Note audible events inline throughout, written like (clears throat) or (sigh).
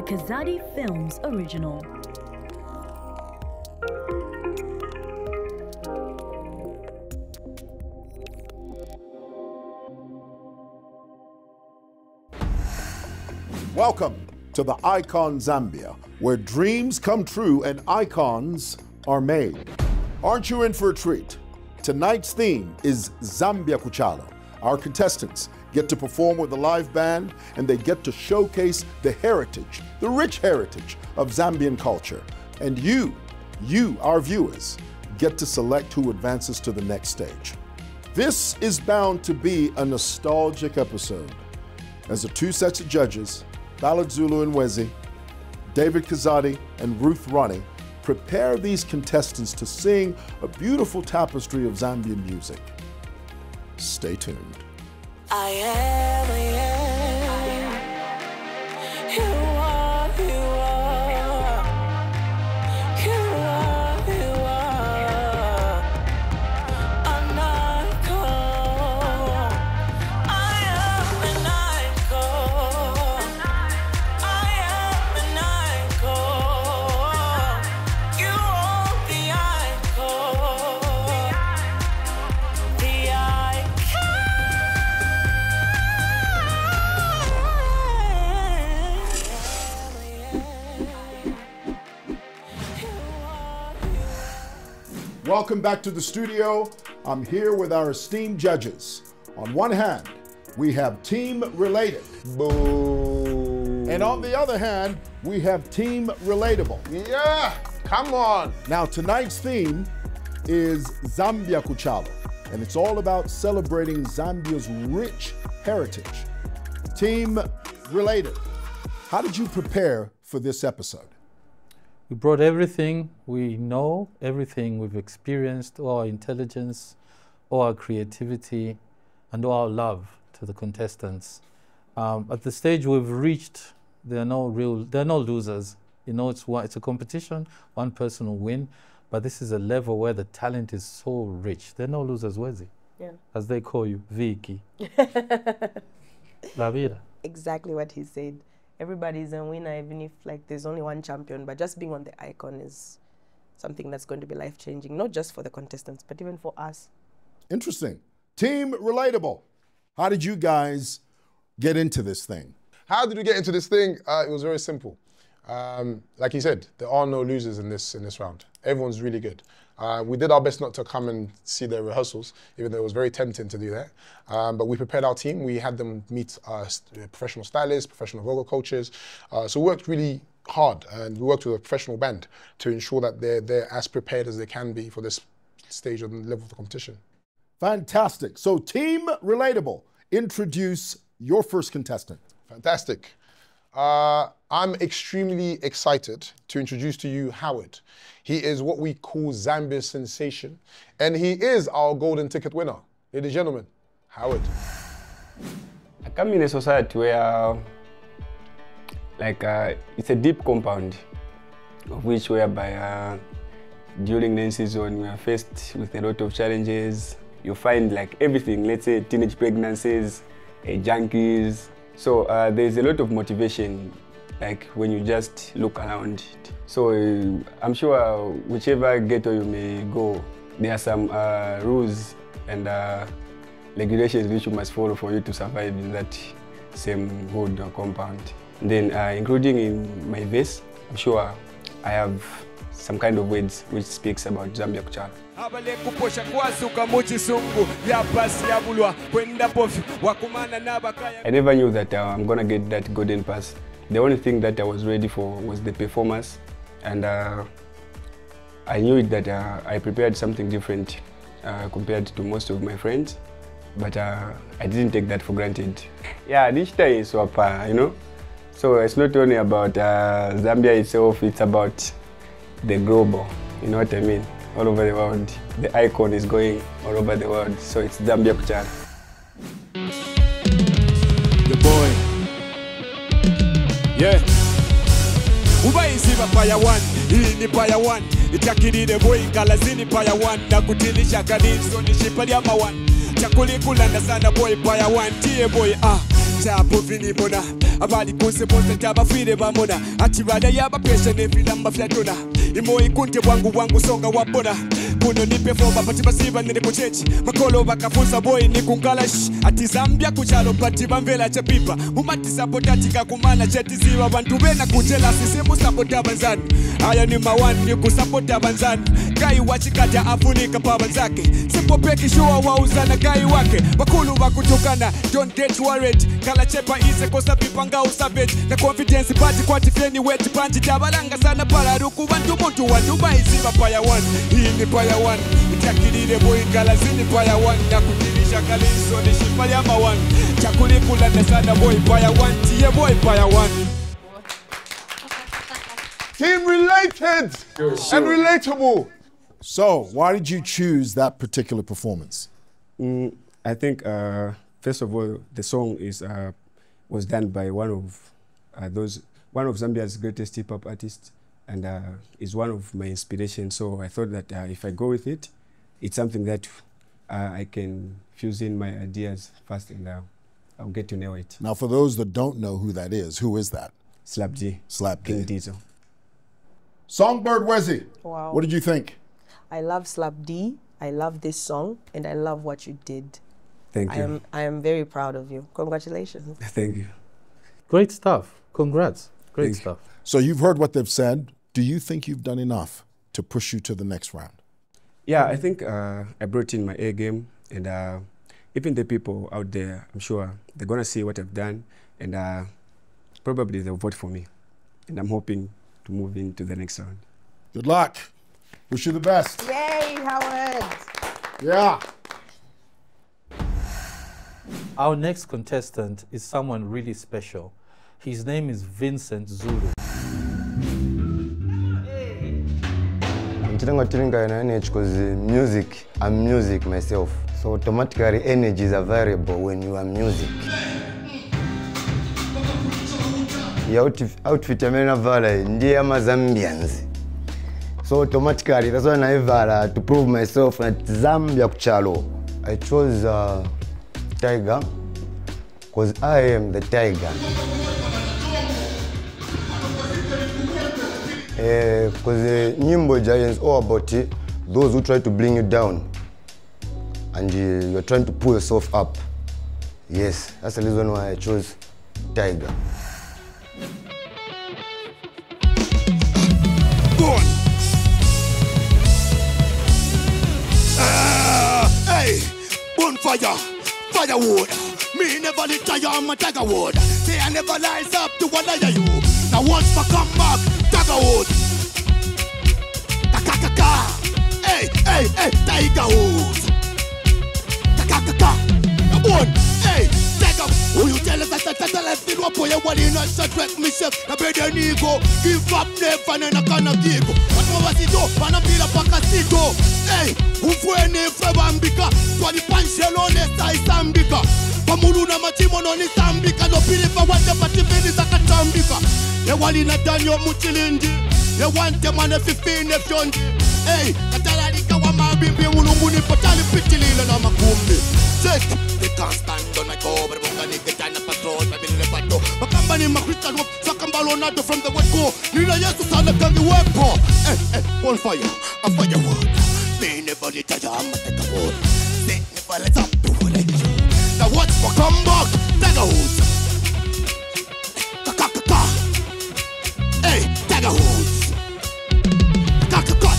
a Kazadi Films original. Welcome to the Icon Zambia, where dreams come true and icons are made. Aren't you in for a treat? Tonight's theme is Zambia Kuchalo. Our contestants get to perform with a live band and they get to showcase the heritage, the rich heritage of Zambian culture. And you, you, our viewers, get to select who advances to the next stage. This is bound to be a nostalgic episode as the two sets of judges, Ballad Zulu and Wezi, David Kazadi and Ruth Ronnie, prepare these contestants to sing a beautiful tapestry of Zambian music. Stay tuned. I am. Welcome back to the studio. I'm here with our esteemed judges. On one hand, we have team related. Boo. And on the other hand, we have team relatable. Yeah, come on. Now, tonight's theme is Zambia Kuchalo, and it's all about celebrating Zambia's rich heritage. Team related, how did you prepare for this episode? We brought everything we know, everything we've experienced, all our intelligence, all our creativity, and all our love to the contestants. Um, at the stage we've reached, there are no real, there are no losers. You know, it's one, it's a competition. One person will win, but this is a level where the talent is so rich. There are no losers, Wezi, Yeah. as they call you, Vicky. (laughs) La vida. exactly what he said. Everybody's a winner, even if like there's only one champion. But just being on the icon is something that's going to be life changing, not just for the contestants, but even for us. Interesting. Team relatable, how did you guys get into this thing? How did we get into this thing? Uh, it was very simple. Um, like you said, there are no losers in this in this round. Everyone's really good. Uh, we did our best not to come and see their rehearsals, even though it was very tempting to do that. Um, but we prepared our team. We had them meet uh, professional stylists, professional vocal coaches. Uh, so we worked really hard, and we worked with a professional band to ensure that they're they're as prepared as they can be for this stage and level of the competition. Fantastic. So, Team Relatable, introduce your first contestant. Fantastic. Uh, I'm extremely excited to introduce to you Howard. He is what we call Zambia's sensation, and he is our golden ticket winner. Ladies and gentlemen, Howard. I come in a society where, like, uh, it's a deep compound, of which whereby uh, during the season we are faced with a lot of challenges. You find like everything, let's say teenage pregnancies, uh, junkies. So uh, there's a lot of motivation, like when you just look around it. So uh, I'm sure whichever ghetto you may go, there are some uh, rules and uh, regulations which you must follow for you to survive in that same hood or compound. Then, uh, including in my verse, I'm sure I have some kind of words which speaks about Zambia Kuchalo. abale kuposha kwasuka mu kisungu yapasi yabulwa kwenda pofi wakumana n'abakaya I never knew that uh, I'm gonna get that golden pass. The only thing that I was ready for was the performance, and uh, I knew it that uh, I prepared something different uh, compared to most of my friends, but uh, I didn't take that for granted. Yeah, this time is up, you know. So it's not only about uh, Zambia itself; it's about the global. You know what I mean? All over the world, the icon is going all over the world. So it's Zambia Kuchalo. the boy yeah. Ubaisiba paya one ni paya one. Itakirire kalazini paya one. Na kutilisha kaniso ni shipa lya mawan chakulikulanda sana boy paya one. Tie boy ah tapo vinibona abali konse bonse tabafire bamona ati baada yabapesha nevilamba fyatona imoyi kunte bwangu bwangu songa wabona kuno nipe foba pati basiba nili kuchechi makolo bakafunza boyi nikungalashi ati zambia kuchalo pati bamvela chapipa kakumana kumana chetiziwa bantu bena kutela sisimusapota banzani. Aya ni mawani ni kusapota banzani. Gai wachikata afunika pa banzake. Sipopekishuwa wauzana gai wake. Bakulu bakutukana don't get worried. Kala chepa ise kosa bipanga usavage na confidence pati kwati feni weti panji. Tabalanga sana pararuku bantu muntu wantu baisiba paya one. Hii ni paya one. Itakilile boingala zini paya one. Nakutilisha kaliso ni shipa ya mawani chakulikulana sana boy paya one. Tiye boy paya one. Team related and relatable. So, why did you choose that particular performance? Mm, I think uh, first of all, the song is uh, was done by one of uh, those one of Zambia's greatest hip hop artists, and uh, is one of my inspirations. So I thought that uh, if I go with it, it's something that uh, I can fuse in my ideas fast, and uh, I'll get to know it. Now, for those that don't know who that is, who is that? Slapdee, Slap King D. Diesel. Songbird Wezi. Wow. What did you think? I love Slap D. I love this song, and I love what you did. Thank I you. am I am very proud of you. Congratulations. (laughs) Thank you. Great stuff. Congrats. Great Thank you. stuff. So, you've heard what they've said. Do you think you've done enough to push you to the next round? Yeah, I think uh, I brought in my A game, and uh, even the people out there, I'm sure they're gonna see what I've done, and uh, probably they'll vote for me. And I'm hoping to move into the next round. Good luck. Wish you the best. Yay, Howard! Yeah. Our next contestant is someone really special. His name is Vincent Zulu. Mchitanga tilinga na energy because music, I'm music myself. So automatically energy is a variable when you are music. ya outfit, outfit amene navala ndiye ama Zambians. So automatically that's why naivala to prove myself that Zambia kuchalo. I chose uh, Tiger because I am the tiger. Because uh, nyimbo giants all about uh, those who try to bring you down and uh, you're trying to pull yourself up. Yes, that's the reason why I chose Tiger. Hey, bonfire, firewood. Me never tiger wood. Say I never rise up to you. Now once I come back, tiger wood. Kakakaka. Hey, hey, hey, tiger wood. Kakakaka. Come on, hey, tiger. Who you tell us that that that life did what boy what in a shot wreck myself. Na better ego. Give up never and I can't give. But no was it up and I feel a pakasito. Hey, ufweni febambika. Twali panshelone sa isambika. Pamulu na machimo no nisambika. No pilipa wate pativini zakatambika. Ye wali na danyo muchilindi. Ye wante mane fifine fyondi. Hey, katalalika wa mabimbi ulunguni potali pitilile na makumbi. Check, they can't stand on my cover. Munga nigga tana patrol, mabili pato. Makamba ni makrista no, sakamba lonado from the word go. Nila yesu sana kangi wepo. Eh, eh, on fire, a firewood. Me never I'm a take a wood. Never let Now what's for come back? Take a hood. Kakakaka. Hey, take a hood.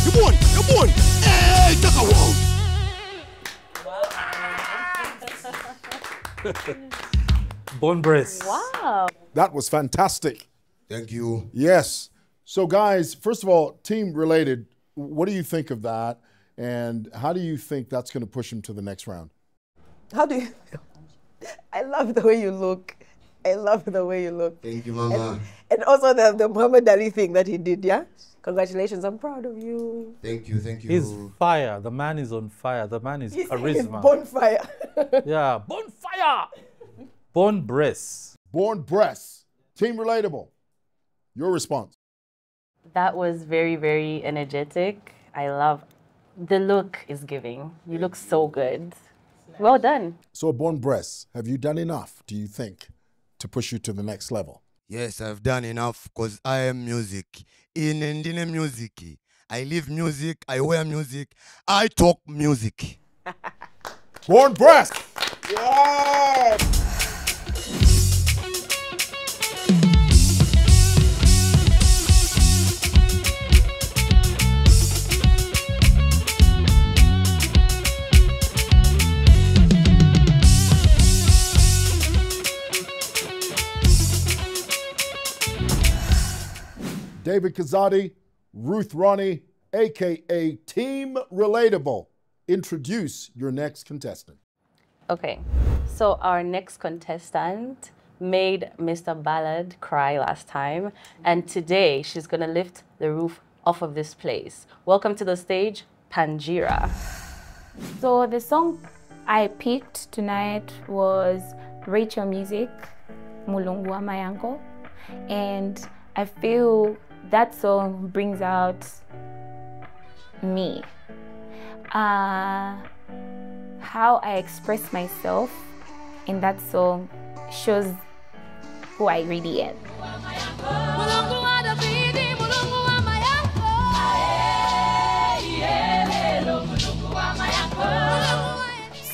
You won, you won. Hey, take a hood. (laughs) Bone Brace. Wow. That was fantastic. Thank you. Yes. So, guys, first of all, team related, what do you think of that? And how do you think that's going to push him to the next round? How do you feel? I love the way you look. I love the way you look. Thank you, Mama. And also the, the Muhammad Ali thing that he did, yeah? Congratulations, I'm proud of you. Thank you, thank you. He's fire. The man is on fire. The man is He's, he's charisma. bonfire. (laughs) yeah, bonfire. Bone Brace. Born breasts, team relatable. Your response. That was very, very energetic. I love the look is giving. You look so good. Well done. So, Born breasts, have you done enough, do you think, to push you to the next level? Yes, I've done enough because I am music. In Ndine music. I live music, I wear music, I talk music. (laughs) Born breast. David Kazadi, Ruth Ronnie, aka Team Relatable. Introduce your next contestant. Okay, so our next contestant made Mr. Ballad cry last time, and today she's gonna lift the roof off of this place. Welcome to the stage, Panjira. So the song I picked tonight was Rachel Music, Mulungu wa Mayango. And I feel that song brings out me. Uh, how I express myself in that song shows who I really am.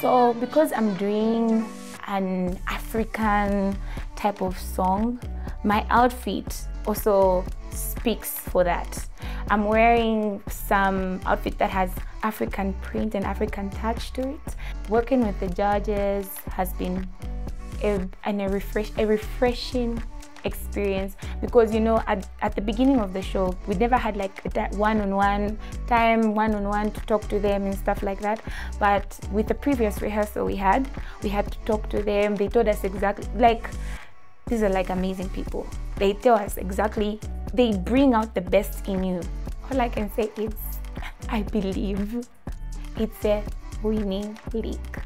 So, because I'm doing an African type of song, my outfit also speaks for that. I'm wearing some outfit that has African print and African touch to it. Working with the judges has been a, and a, refresh, a refreshing experience because you know at, at the beginning of the show we never had like one-on-one time one-on-one to talk to them and stuff like that but with the previous rehearsal we had we had to talk to them they told us exactly like these are like amazing people they tell us exactly they bring out the best in you all i can say is i believe it's a winning league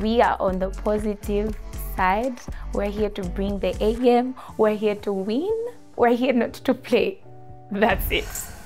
we are on the positive side. We're here to bring the A game. We're here to win. We're here not to play. That's it.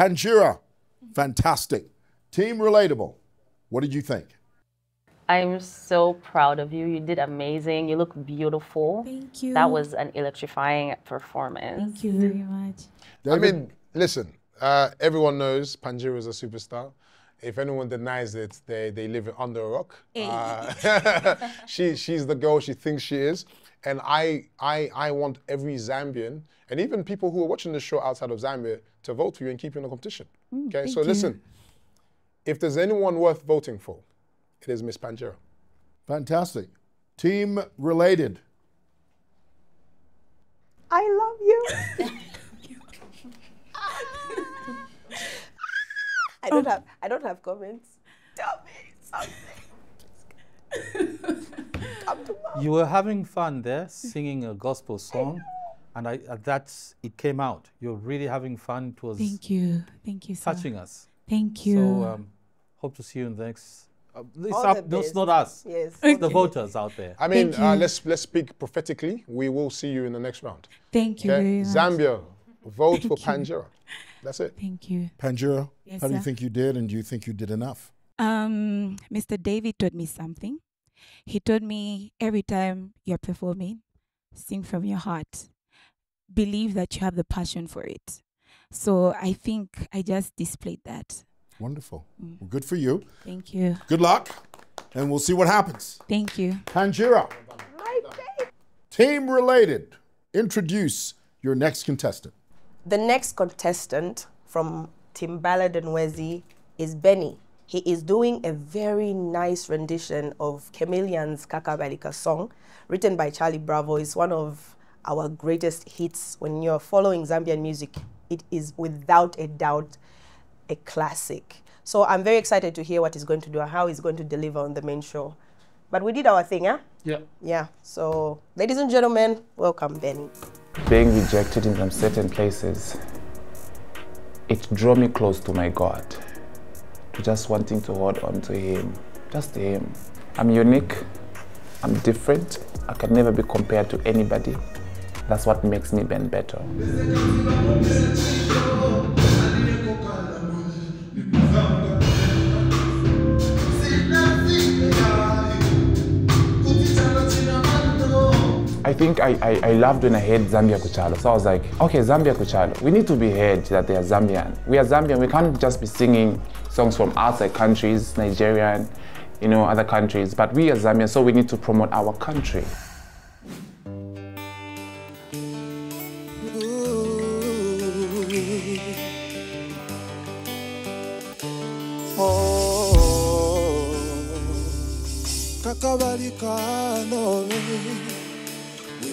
Panjira, fantastic. Team Relatable, what did you think? I'm so proud of you. You did amazing. You look beautiful. Thank you. That was an electrifying performance. Thank you very much. I mean, listen, uh, everyone knows Panjira is a superstar. If anyone denies it, they, they live under a rock. (laughs) Uh, (laughs) she, she's the girl she thinks she is. And I, I, I want every Zambian, and even people who are watching the show outside of Zambia, to vote for you and keep you in the competition. Mm, okay, so you. listen, if there's anyone worth voting for, it is Miss Panjira. Fantastic. Team Related, I love you. (laughs) I don't have I don't have comments. Tell me something. Come to mom. You were having fun there, singing a gospel song. and I, uh, that's it came out. You're really having fun. It was Thank you. Thank you, sir. touching us. Thank you. So um, hope to see you in the next. Uh, it's up, the no, it's not us. Yes. It's the voters out there. I mean, uh, let's let's speak prophetically. We will see you in the next round. Thank you very much. Zambia, vote for Thank you. Panjira. That's it. Thank you. Panjira, Yes, how do you sir. think you did, and do you think you did enough? Um, Mr. David taught me something. He told me every time you're performing, sing from your heart. Believe that you have the passion for it. So I think I just displayed that. Wonderful. Mm. Well, good for you. Thank you. Good luck, and we'll see what happens. Thank you. Panjira, team related. Introduce your next contestant. The next contestant from Team Ballad and Wezi is Benny. He is doing a very nice rendition of Chameleon's Kakabalika song, written by Charlie Bravo. It's one of our greatest hits. When you're following Zambian music, it is without a doubt a classic. So I'm very excited to hear what he's going to do and how he's going to deliver on the main show. But we did our thing, huh? Yeah. Yeah. So, ladies and gentlemen, welcome, Benny. Being rejected in some certain places, it drew me close to my God, to just wanting to hold on to Him, just Him. I'm unique, I'm different, I can never be compared to anybody. That's what makes me Ben better. I think I, I, I loved when I heard Zambia Kuchalo. So I was like, okay, Zambia Kuchalo. We need to be heard that they are Zambian. We are Zambian. We can't just be singing songs from outside countries, Nigerian, you know, other countries. But we are Zambian, so we need to promote our country. Oh,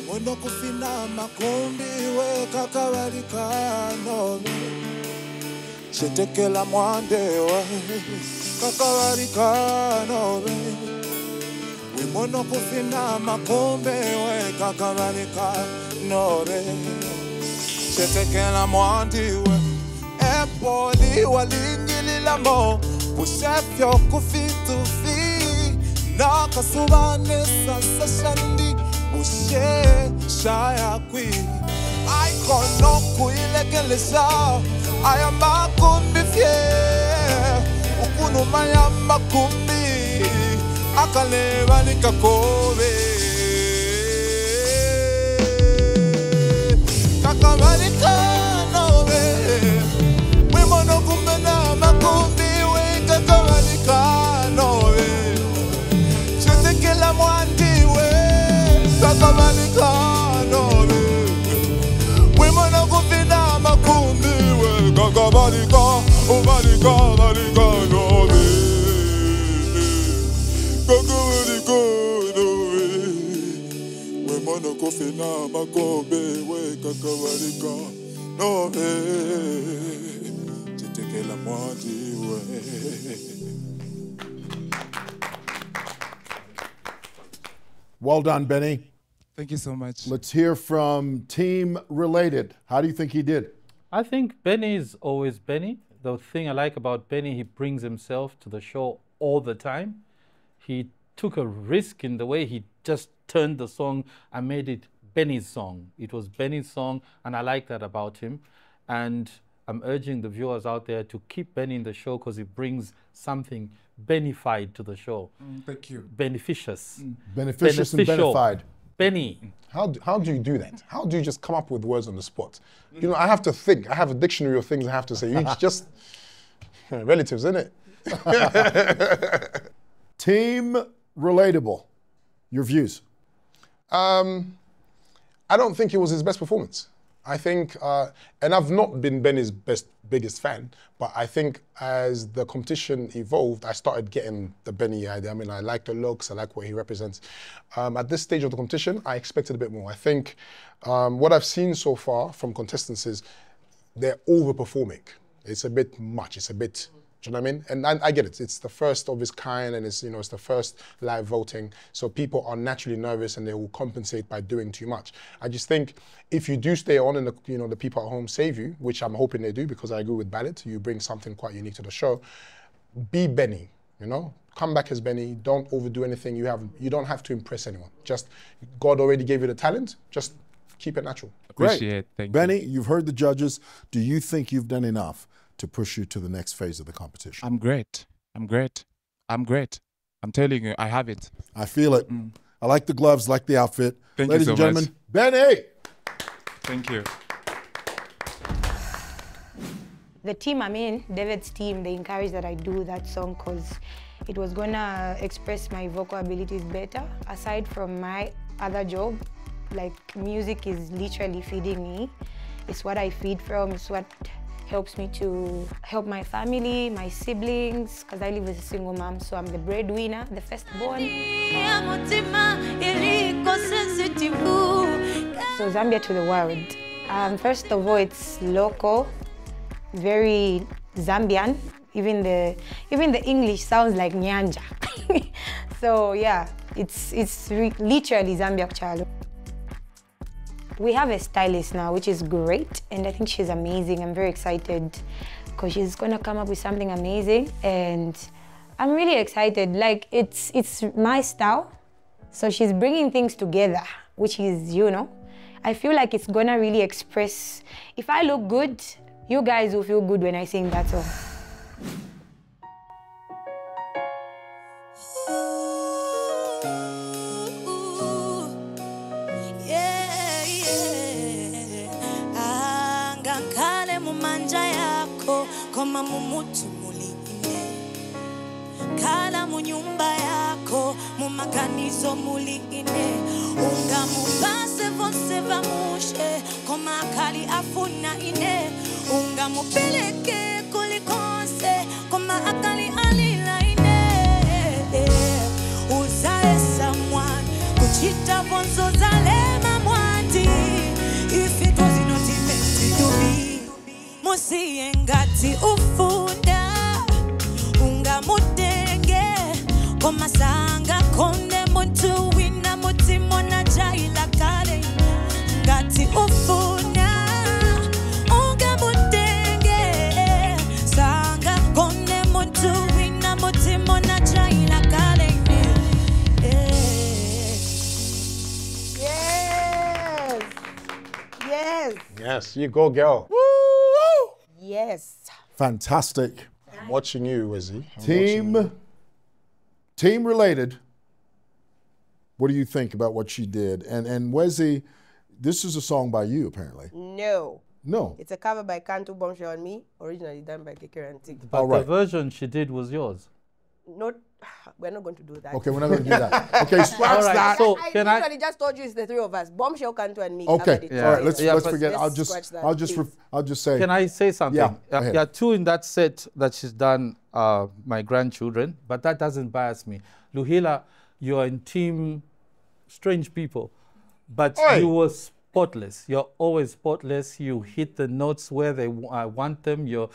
kakabalikano wimono kufina makumbi we kakabalikano chetekela mwandewa kakabalikano wimono kufina makumbi we kakabalikano chetekela mwandiwe epoli walingililamo kusefyo kufitufi nakasubanesa sashandi bushe shayakwi aikono kuilekelesha aya makumbi fye ukunuma ya makumbi. Akalebalikakobe kakabalikanobe we kakabalika ubalika balikanobe kakabalikanobe wimono kumbe na makumbi we kakabalika nobe chetekela mwandiwe Well done, Benny. Thank you so much. Let's hear from Team Related. How do you think he did? I think Benny is always Benny. The thing I like about Benny, he brings himself to the show all the time. He took a risk in the way he just turned the song and made it Benny's song. It was Benny's song, and I like that about him. And I'm urging the viewers out there to keep Benny in the show because he brings something benefied to the show. Mm, thank you. Beneficious. Beneficious and benefied. Benny. How do, how do you do that? How do you just come up with words on the spot? You know, I have to think. I have a dictionary of things I have to say. You (laughs) just relatives, isn't it? (laughs) Team Relatable. Your views. Um, I don't think it was his best performance. I think, uh, and I've not been Benny's best, biggest fan, but I think as the competition evolved, I started getting the Benny idea. I mean, I like the looks, I like what he represents. Um, at this stage of the competition, I expected a bit more. I think um, what I've seen so far from contestants is they're overperforming. It's a bit much. It's a bit. Do you know what I mean? And I, I get it. It's the first of its kind, and it's you know it's the first live voting. So people are naturally nervous, and they will compensate by doing too much. I just think if you do stay on, and the you know the people at home save you, which I'm hoping they do, because I agree with Ballad, you bring something quite unique to the show. Be Benny. You know, come back as Benny. Don't overdo anything. You have you don't have to impress anyone. Just God already gave you the talent. Just keep it natural. Great. Benny, you've heard the judges. Do you think you've done enough to push you to the next phase of the competition? I'm great. I'm great. I'm great. I'm telling you, I have it. I feel it. Mm-hmm. I like the gloves, like the outfit. Thank you Ladies so and gentlemen, much. Benny. Thank you. The team I'm in, David's team, they encouraged that I do that song because it was gonna express my vocal abilities better. Aside from my other job, like music is literally feeding me. It's what I feed from, it's what helps me to help my family, my siblings, because I live as a single mom, so I'm the breadwinner, the firstborn. So Zambia to the world. Um, first of all, it's local, very Zambian. Even the even the English sounds like Nyanja. (laughs) so yeah, it's it's literally Zambia Kuchalo. We have a stylist now, which is great, and I think she's amazing. I'm very excited because she's gonna come up with something amazing, and I'm really excited. Like it's it's my style, so she's bringing things together, which is you know, I feel like it's gonna really express. If I look good, you guys will feel good when I sing that song. Munyumba yakho mumaganizo muliine ungamupase vose vamushe afuna ine. Alila ine. Uzae kuchita vonzo zalema musiye ngati ufunda ungamutenge komasanga konde muntu wina mutimona jaila kale ngati ufuna ungamutenge sanga konde muntu wina mutimona jaila kale Yes. Yes. Yes, you go, girl. Yes. Fantastic. I'm watching you, Wezi. I'm Team, team related. What do you think about what she did? And and Wezi, this is a song by you apparently. No. No. It's a cover by Kantu Bombshell and me, originally done by Kekere and Tig. But the version she did was yours. Not, (sighs) we're not going to do that. Okay, we're not going to do that. Okay, (laughs) scratch All right, that. so I can I- literally just told you it's the three of us. Bombshell, Kantu, and me. Okay. it. All right. Let's Yeah, let's but- forget. I'll Let's just scratch that, I'll just please. ref- I'll just say. Can I say something? Yeah. go ahead. there are two in that set that she's done, uh, my grandchildren, but that doesn't bias me. Luhila, you are in team strange people, but Oi. you were spotless. You're always spotless. You hit the notes where they w- I want them. You're,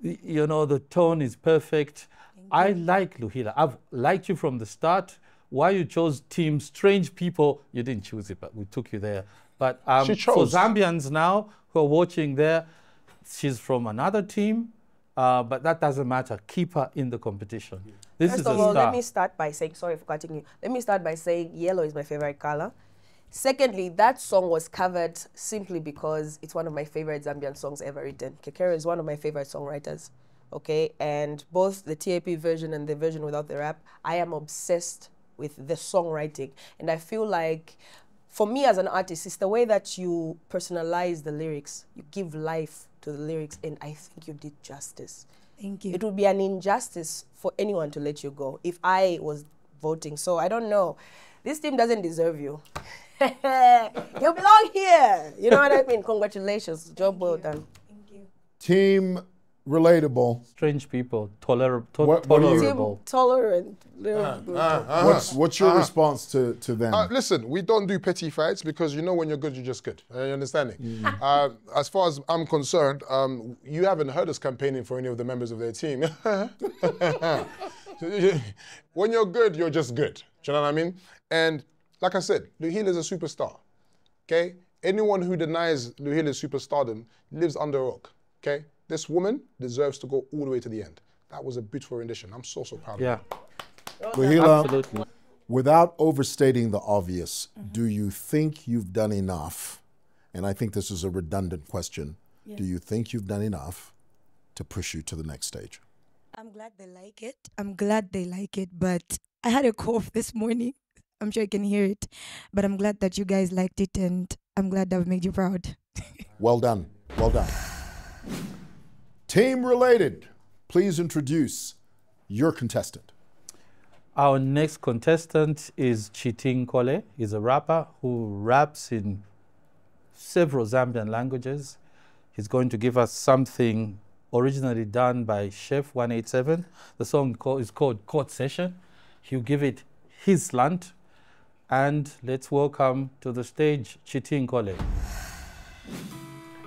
you know, the tone is perfect. I like Luhila. I've liked you from the start. Why you chose team strange people? You didn't choose it, but we took you there. But um, She for chose. Zambians now who are watching there, she's from another team, uh, but that doesn't matter. Keep her in the competition. This First is of a all, star. let me start by saying, sorry for cutting you. Let me start by saying yellow is my favorite color. Secondly, that song was covered simply because it's one of my favorite Zambian songs ever written. Kekere is one of my favorite songwriters. Okay, and both the TAP version and the version without the rap, I am obsessed with the songwriting. And I feel like for me as an artist, it's the way that you personalize the lyrics, you give life to the lyrics, and I think you did justice. Thank you. It would be an injustice for anyone to let you go if I was voting. So I don't know. This team doesn't deserve you. (laughs) you belong here. You know what I mean? Congratulations. Job well done. Thank you. Team relatable. Strange people, toler- to- What- what do you- tolerable. Tolerant. What's what's your Uh-huh. response to to them? Uh, listen, we don't do petty fights because you know when you're good, you're just good. Are you understanding? Mm. Uh, as far as I'm concerned, um, you haven't heard us campaigning for any of the members of their team. (laughs) when you're good, you're just good. Do you know what I mean? And like I said, Luhil is a superstar. Okay? Anyone who denies Luhil's superstardom lives under a rock. Okay? This woman deserves to go all the way to the end. That was a beautiful rendition. I'm so so proud Yeah. of her. Luhila, Absolutely. without overstating the obvious, do you think you've done enough? And I think this is a redundant question. Do you think you've done enough to push you to the next stage? I'm glad they like it. I'm glad they like it, but I had a cough (laughs) this morning. I'm sure you can hear it, but I'm glad that you guys liked it, and I'm glad I've made you proud. (laughs) Well done. Well done. Team related, please introduce your contestant. Our next contestant is Chiting Kole. He's a rapper who raps in several Zambian languages. He's going to give us something originally done by Chef 187. The song co- is called Court Session. He'll give it his slant. And let's welcome to the stage Chiting Kole.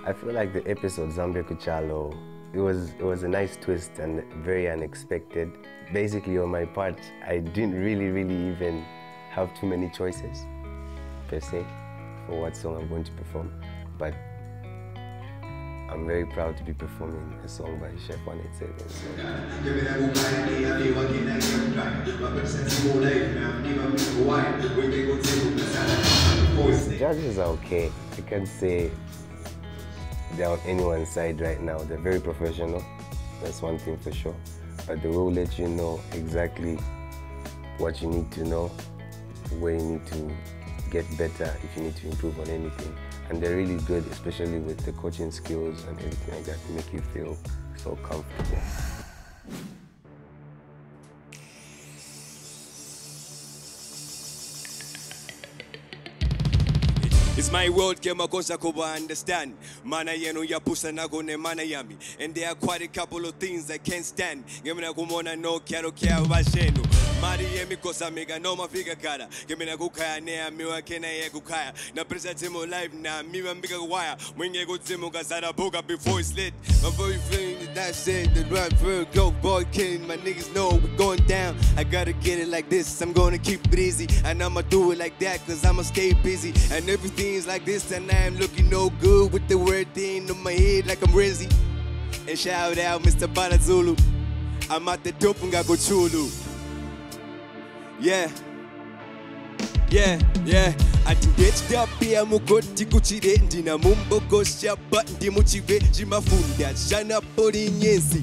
I feel like the episode Zambia Kuchalo, it was it was a nice twist and very unexpected. Basically, on my part, I didn't really, really even have too many choices per se for what song I'm going to perform, but I'm very proud to be performing a song by Chef 187. The judges are okay. I can't say they're on anyone's side right now. They're very professional. That's one thing for sure. But they will let you know exactly what you need to know, where you need to get better, if you need to improve on anything. And they're really good, especially with the coaching skills and everything like that to make you feel so comfortable. It's my world ke makosa kuba understand. Mana yenu ya pusa na gune mana yami. And there are quite a couple of things I can't stand. Ngemina kumona no kiaro kia washenu Mari yemi kosa miga no mafika kara. Ngemina kukaya nea miwa kena ye kukaya Na presa timu live na miwa mbika wire Mwinge kutimu kasara boga before it's lit. My very feeling that shit The run for go boy king. My niggas know we going down. I gotta get it like this. I'm gonna keep it easy. And I'ma do it like that Cause I'ma stay busy. And everything's like this And I am looking no good With the word thing on my head like I'm Renzi. And shout out Mr. Banazulu I'm at the dope and go chulu. Yeah yeah yeah. Ati ndechidapia mugoti kuchire ndina mumbogoshaba ndi muchive chimafunda shanapolinyezi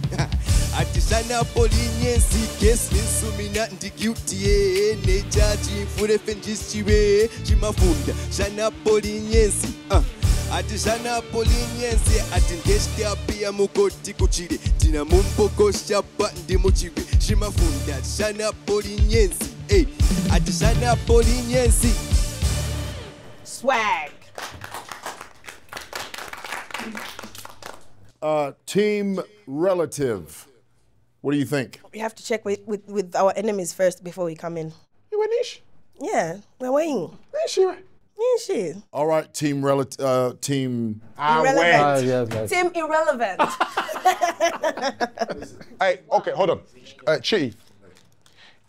ati shanapolinyezi gesi nsumina ndi guilty ene eh, chachimfurefe ndichive chimafunda shanapolinyezi uh ah, hatizvanapolinyenzi hatindestyapia mukoti kuchiri ndina mumbokosha pandi muchivi zvimafunda zvanapolinyenzi Hey, ati zvanapoli nyensi Swag. Uh, team relative, what do you think? We have to check with, with, with our enemies first before we come in. You went ish? Yeah, we're waiting. Is she right? Yeah, she. All right, team relative, uh, team. Irrelevant. Team irrelevant. (laughs) Hey, okay, hold on. Uh, Chitty,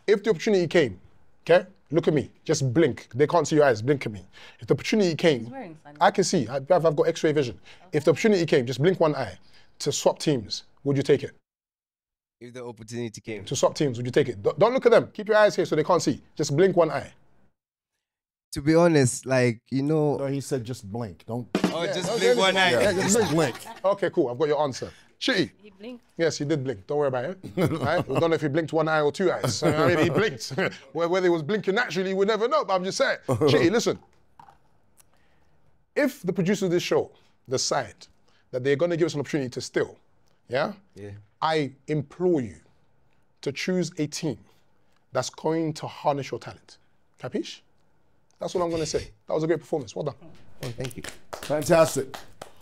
if the opportunity came, okay, look at me, just blink. They can't see your eyes, blink at me. If the opportunity came, I can see, I've, I've got x ray vision. If the opportunity came, just blink one eye to swap teams, would you take it? If the opportunity came. To swap teams, would you take it? Don't don't look at them. Keep your eyes here so they can't see. Just blink one eye. To be honest, like, you know. No, he said just blink. Don't. Oh, just blink one eye. Yeah, just blink. (laughs) Okay, cool. I've got your answer. Chitty. He blinked. Yes, he did blink. Don't worry about it. (laughs) right? We don't know if he blinked one eye or two eyes. I mean, he blinked. (laughs) Whether he was blinking naturally, we never know. But I'm just saying. (laughs) Chitty, listen. If the producers of this show decide that they're going to give us an opportunity to steal, yeah, Yeah. I implore you to choose a team that's going to harness your talent. Capiche? That's what I'm going to say. That was a great performance. Well done. Oh, thank you. Fantastic.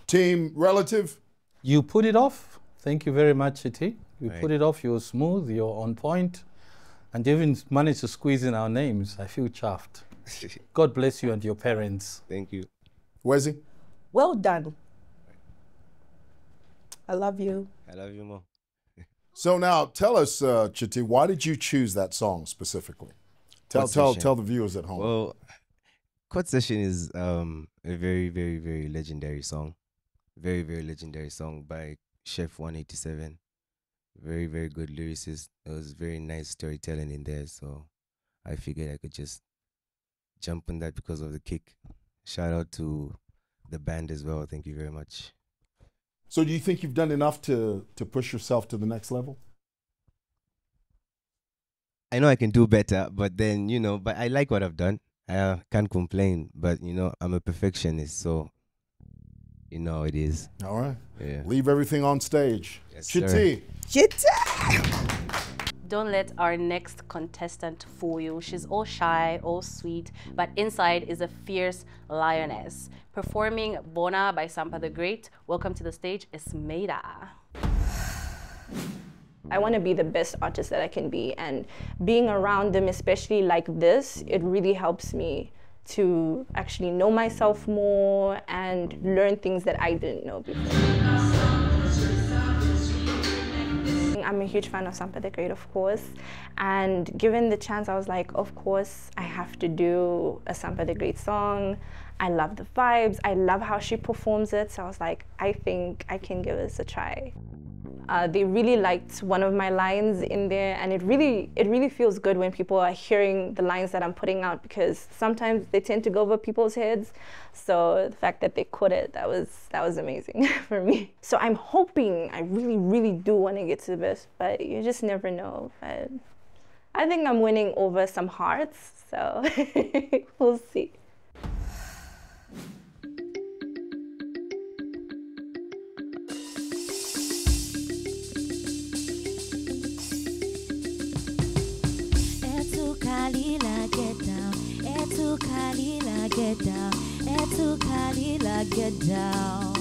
Team relative. You put it off. Thank you very much, Chiti. You Right. put it off. You're smooth. You're on point, and you even managed to squeeze in our names. I feel chuffed. (laughs) God bless you and your parents. Thank you. Where's Well done. I love you. I love you more. (laughs) So now tell us, uh, Chiti, why did you choose that song specifically? Tell Chord tell tell the viewers at home. Well, Court Session is um, a very, very, very legendary song. Very, very legendary song by Chef 187. Very, very good lyricist. There was very nice storytelling in there. So I figured I could just jump on that because of the kick. Shout out to the band as well. Thank you very much. So do you think you've done enough to to push yourself to the next level? I know I can do better, but then, you know, but I like what I've done. I uh, can't complain, but, you know, I'm a perfectionist. So, you know it is. All right. Yeah. Leave everything on stage. Yes, sir. Chiti. Don't let our next contestant fool you. She's all shy, all sweet, but inside is a fierce lioness. Performing Bona by Sampa the Great, welcome to the stage, Esmeida. I want to be the best artist that I can be, and being around them, especially like this, it really helps me to actually know myself more and learn things that I didn't know before. I'm a huge fan of Sampa the Great, of course, and given the chance, I was like, of course, I have to do a Sampa the Great song. I love the vibes. I love how she performs it. So I was like, I think I can give this a try. Uh, they really liked one of my lines in there, and it really it really feels good when people are hearing the lines that I'm putting out because sometimes they tend to go over people's heads. So the fact that they caught it, that was that was amazing (laughs) for me. So I'm hoping I really really do want to get to the best, but you just never know. But I think I'm winning over some hearts, so (laughs) we'll see. Kalila, get down. Etu Kalila, get down. Etu Kalila, get down.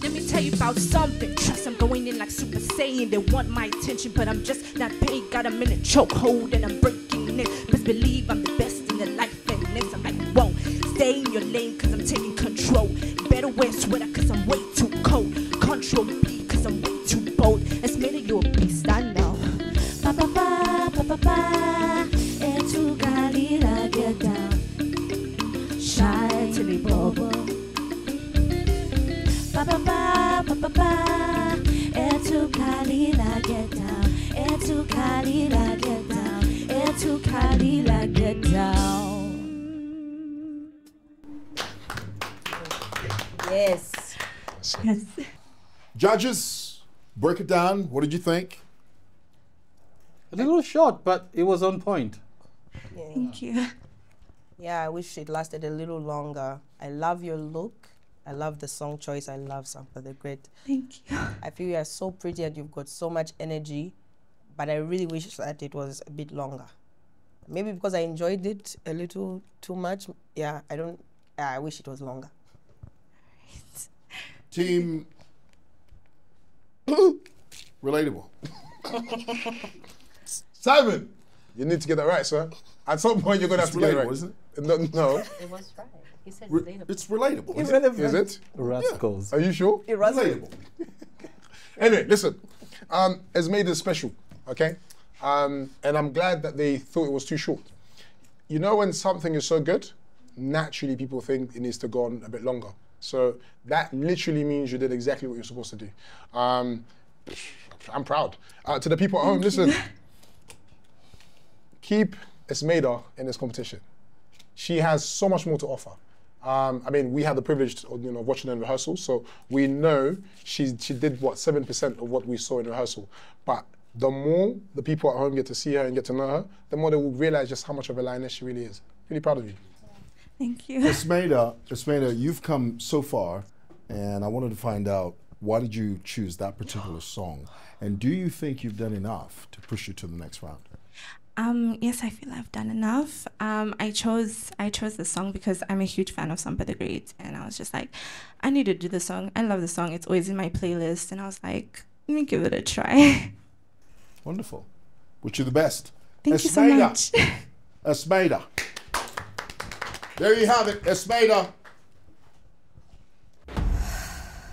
Let me tell you about something. Trust I'm going in like Super Saiyan. They want my attention, but I'm just not paid. Got a chokehold and I'm breaking it. Best believe I'm the best in the life and this. I'm like, whoa, stay in your lane cause I'm taking control. Better wear sweater Judges, break it down. What did you think? A little short, but it was on point. Thank you. Yeah, I wish it lasted a little longer. I love your look. I love the song choice. I love Sampa the Great. Thank you. I feel you are so pretty and you've got so much energy, but I really wish that it was a bit longer. Maybe because I enjoyed it a little too much. Yeah, I don't. I wish it was longer. Team relatable. (laughs) Simon, you need to get that right, sir. At some point, you're gonna have to get it right. isn't No, no. It was right. He said Re- relatable. it's relatable. Is isn't it? Is it? Rascals. Are you sure? Relatable. (laughs) Anyway, listen. Um, it's made it special, okay? Um, and I'm glad that they thought it was too short. You know, when something is so good, naturally people think it needs to go on a bit longer. So that literally means you did exactly what you're supposed to do. Um, I'm proud. Uh, to the people at home, listen. Keep Esmeda in this competition. She has so much more to offer. Um, I mean, we had the privilege of you know watching her in rehearsal, so we know she she did what seven percent of what we saw in rehearsal. But the more the people at home get to see her and get to know her, the more they will realize just how much of a lioness she really is. Really proud of you. Thank you. (laughs) Ismaida, Ismaida, you've come so far, and I wanted to find out why did you choose that particular (gasps) song, and do you think you've done enough to push you to the next round? Um, yes, I feel I've done enough. Um, I chose I chose the song because I'm a huge fan of Sampa the Great, and I was just like, I need to do the song. I love the song. It's always in my playlist, and I was like, let me give it a try. (laughs) Wonderful. Wish you the best. Thank you so Esmeda. much. (laughs) Esmeda. There you have it, Esmeda.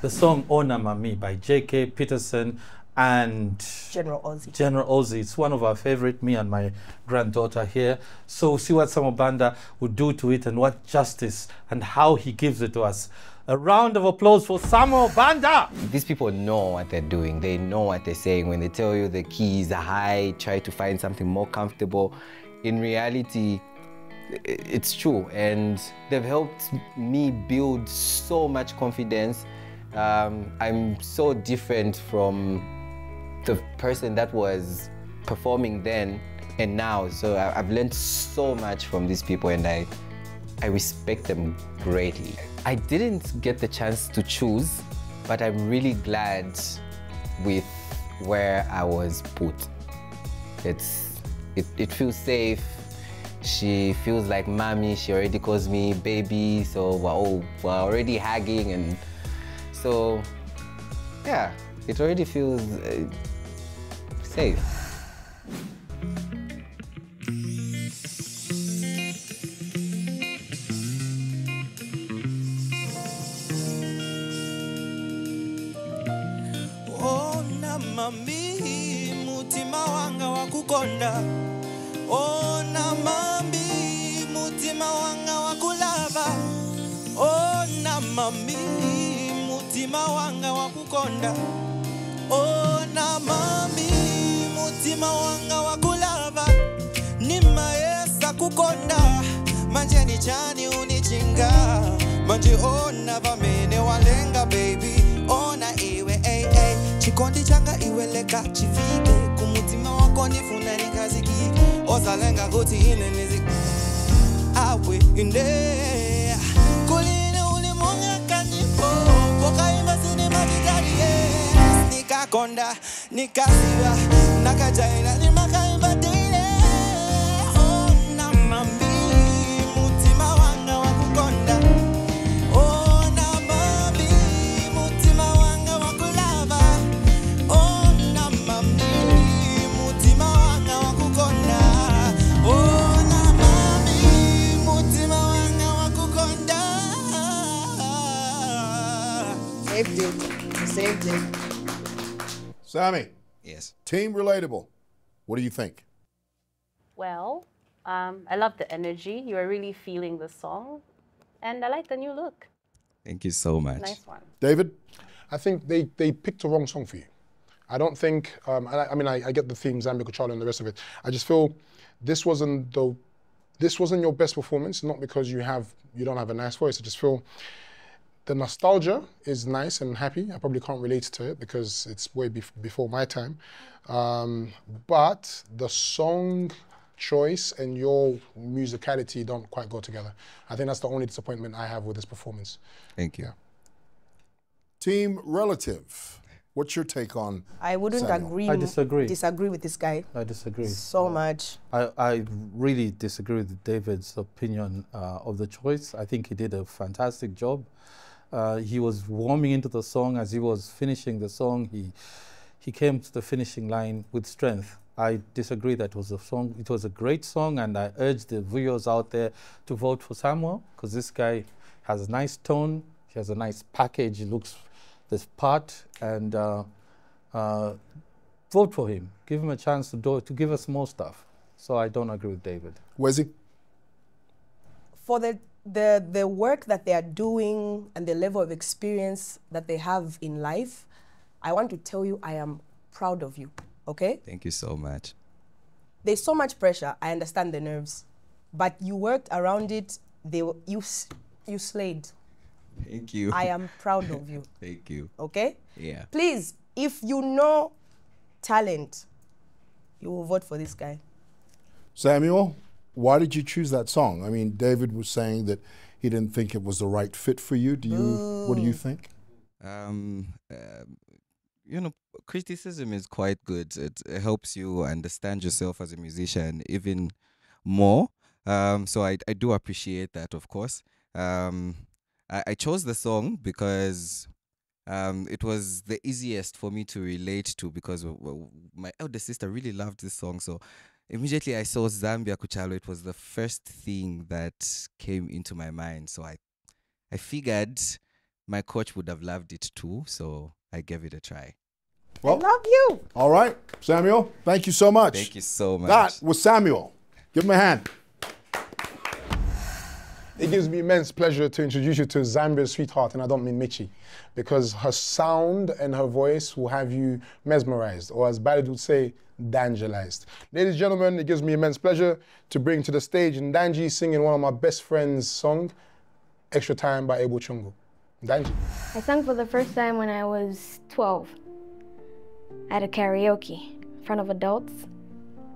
The song Ona Mami by J.K. Peterson and General Ozzy. General Ozzy. It's one of our favorite, me and my granddaughter here. So see what Samobanda would do to it and what justice and how he gives it to us. A round of applause for Samo Banda. These people know what they're doing. They know what they're saying. When they tell you the keys are high, try to find something more comfortable. In reality, i- it's true. And they've helped me build so much confidence. Um, I'm so different from the person that was performing then and now. So I've learned so much from these people and I, I respect them greatly. I didn't get the chance to choose, but I'm really glad with where I was put. It's, it, it feels safe. She feels like mommy. She already calls me baby. So we're, all, we're already hugging. And so, yeah, it already feels uh, safe. ona mami mutima wanga wakukonda mutima wanga wakukonda ona mami mutima wanga wakulava nimayesa kukonda. Manje ni chani unichinga. Manje ona vamene walenga baby. Ona iwe ey, ey. chikondi changa iweleka chifike. Kumutima wako nifuna nikazikike osalenga kuti ine nizi awe inde nikakonda nikasiwa nakajaila nimakaimba Saved it. Sammy. Yes. Team Relatable. What do you think? Well, um, I love the energy. You are really feeling the song. And I like the new look. Thank you so much. Nice one. David? I think they, they picked the wrong song for you. I don't think, um, I, I mean, I, I get the theme, Zambia Kuchalo and the rest of it. I just feel this wasn't the, this wasn't your best performance, not because you have, you don't have a nice voice. I just feel the nostalgia is nice and happy. I probably can't relate to it because it's way bef- before my time. Um, but the song choice and your musicality don't quite go together. I think that's the only disappointment I have with this performance. Thank you. Team Relative. What's your take on I wouldn't Samuel? agree. I disagree. Disagree with this guy. I disagree. So much. I, I really disagree with David's opinion uh, of the choice. I think he did a fantastic job. Uh, he was warming into the song as he was finishing the song. He he came to the finishing line with strength. I disagree that it was a song. It was a great song, and I urge the viewers out there to vote for Samuel because this guy has a nice tone. He has a nice package. He looks this part, and uh, uh, vote for him. Give him a chance to do to give us more stuff. So I don't agree with David. Wesley? For the, the, the work that they are doing and the level of experience that they have in life, I want to tell you I am proud of you. Okay? Thank you so much. There's so much pressure. I understand the nerves, but you worked around it. They you you slayed. Thank you. I am proud of you. (laughs) Thank you. Okay? Yeah. Please, if you know talent, you will vote for this guy. Samuel, why did you choose that song? I mean, David was saying that he didn't think it was the right fit for you. Do you? What do you think? Um, um, you know, criticism is quite good. It, it helps you understand yourself as a musician even more. Um, so I, I do appreciate that, of course. Um, I, I chose the song because Um, it was the easiest for me to relate to because my elder sister really loved this song. So immediately I saw Zambia Kuchalo. It was the first thing that came into my mind. So I, I figured my coach would have loved it too. So I gave it a try. Well, I love you. All right, Samuel, thank you so much. Thank you so much. That was Samuel. Give him a hand. It gives me immense pleasure to introduce you to Zambia's sweetheart, and I don't mean Michi, because her sound and her voice will have you mesmerized, or as Ballad would say, dangelized. Ladies and gentlemen, it gives me immense pleasure to bring to the stage Ndanji singing one of my best friend's song, Extra Time by Abel Chungu. Ndanji. I sang for the first time when I was 12 at a karaoke in front of adults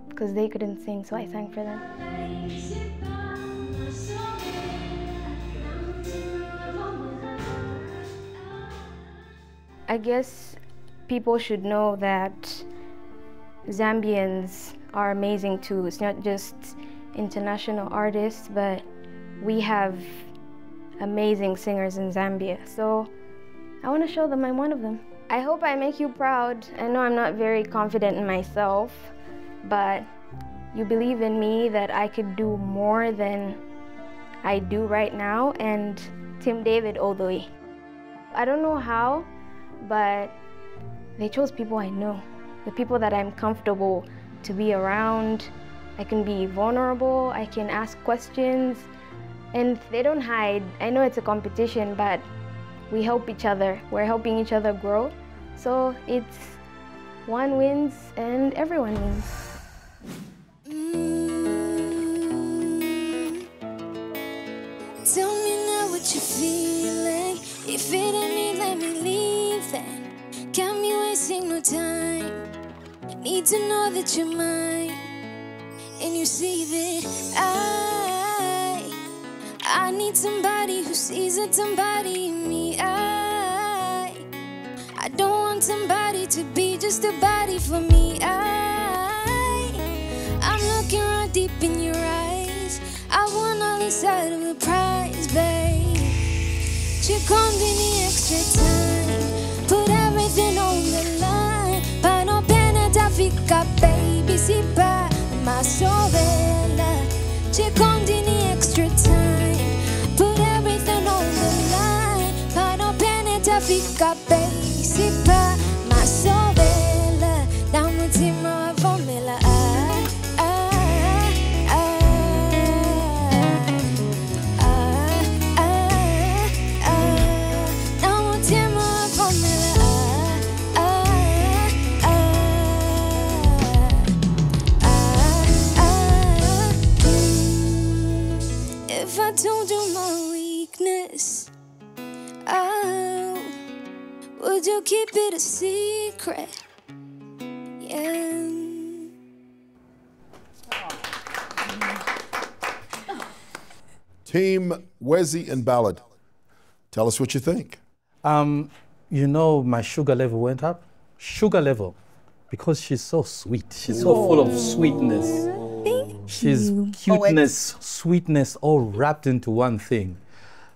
because they couldn't sing, so I sang for them. I guess people should know that Zambians are amazing too. It's not just international artists, but we have amazing singers in Zambia. So I want to show them I'm one of them. I hope I make you proud. I know I'm not very confident in myself, but you believe in me that I could do more than I do right now, and Team David all the way. I don't know how, but they chose people I know, the people that I'm comfortable to be around. I can be vulnerable, I can ask questions, and they don't hide. I know it's a competition, but we help each other. We're helping each other grow. So it's one wins and everyone wins. Tell me now what you're feeling. If it ain't me, let me leave then. Got me wasting no time. Need to know that you're mine. And you see that I, I need somebody who sees that somebody in me. I, I don't want somebody to be just a body for me. I, I'm looking right deep in your eyes. I want all the inside of the prize, babe. Chick on the extra time. Put everything on the line. Da baby. Si sorella. The extra time. Put everything on the line. Da. Would you keep it a secret? Yeah. Team Wezi and Ballad. Tell us what you think. Um, you know, my sugar level went up. Sugar level, because she's so sweet. She's so full of sweetness. She's cuteness, sweetness, all wrapped into one thing.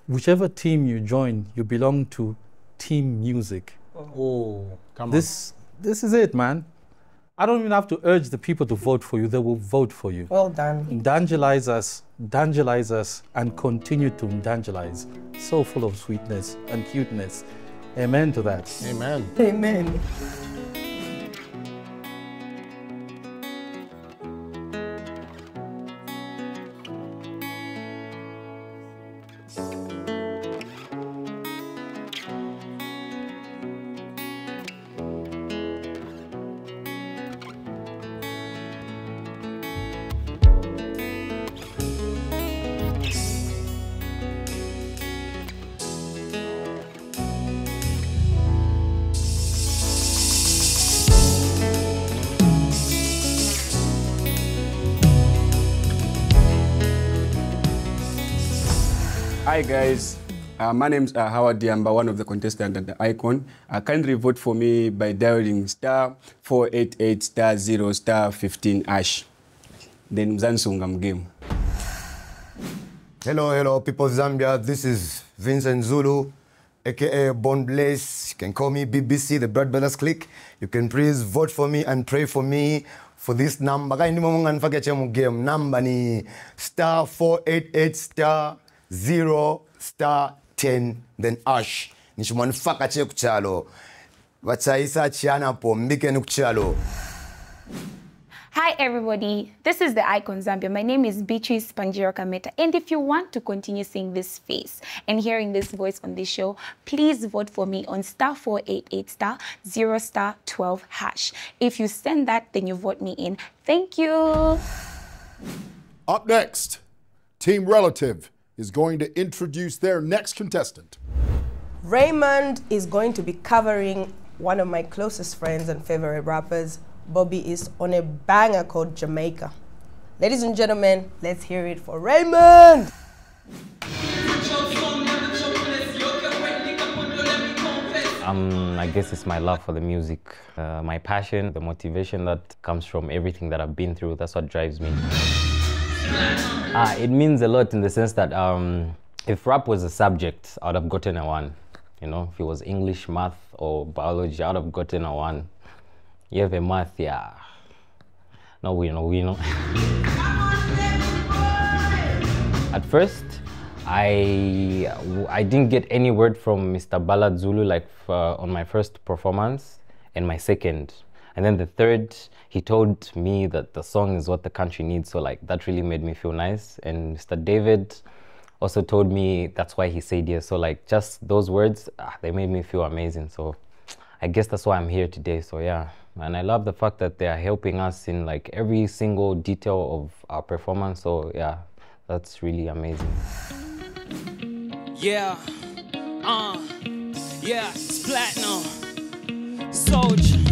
Whichever team you join, you belong to team music. Oh, oh come on. This, this is it, man. I don't even have to urge the people to vote for you. They will vote for you. Well done. Evangelize us, evangelize us, and continue to evangelize. So full of sweetness and cuteness. Amen to that. Amen. Amen. Hi guys, uh, my name is uh, Howard Diamba, one of the contestants at the Icon. Uh, kindly vote for me by dialing star 488 star 0 star 15 ash. Then Mzansunga game. Hello, hello, people of Zambia. This is Vincent Zulu. aka Bond Blaze. You can call me BBC, the Blood Brothers Click. You can please vote for me and pray for me for this number. Number ni star 488 star 0 star 10 then ash. Nishimwa nifaka che kuchalo. Vachayisa chiana po mbike ni kuchalo. Hi everybody, this is the Icon Zambia. My name is Beatrice Panjira Kameta. And if you want to continue seeing this face and hearing this voice on this show, please vote for me on star 488 star 0 star 12 hash. If you send that, then you vote me in. Thank you. Up next, Team Relative is going to introduce their next contestant. Raymond is going to be covering one of my closest friends and favorite rappers, Bobby East on a banger called Jamaica. Ladies and gentlemen, let's hear it for Raymond. Um, I guess it's my love for the music, uh, my passion, the motivation that comes from everything that I've been through. That's what drives me. Uh, it means a lot in the sense that um, if rap was a subject, I would have gotten a one. You know, if it was English, math, or biology, I would have gotten a one. You have a math, yeah. No, we know, we know. (laughs) At first, I I didn't get any word from Mr. Ballad Zulu like uh, on my first performance and my second, and then the third he told me that the song is what the country needs. So like that really made me feel nice. And Mr. David also told me that's why he said yes. So like just those words, ah, they made me feel amazing. So I guess that's why I'm here today. So yeah, and I love the fact that they are helping us in like every single detail of our performance. So yeah, that's really amazing. Yeah, uh, yeah, it's platinum. Soldier,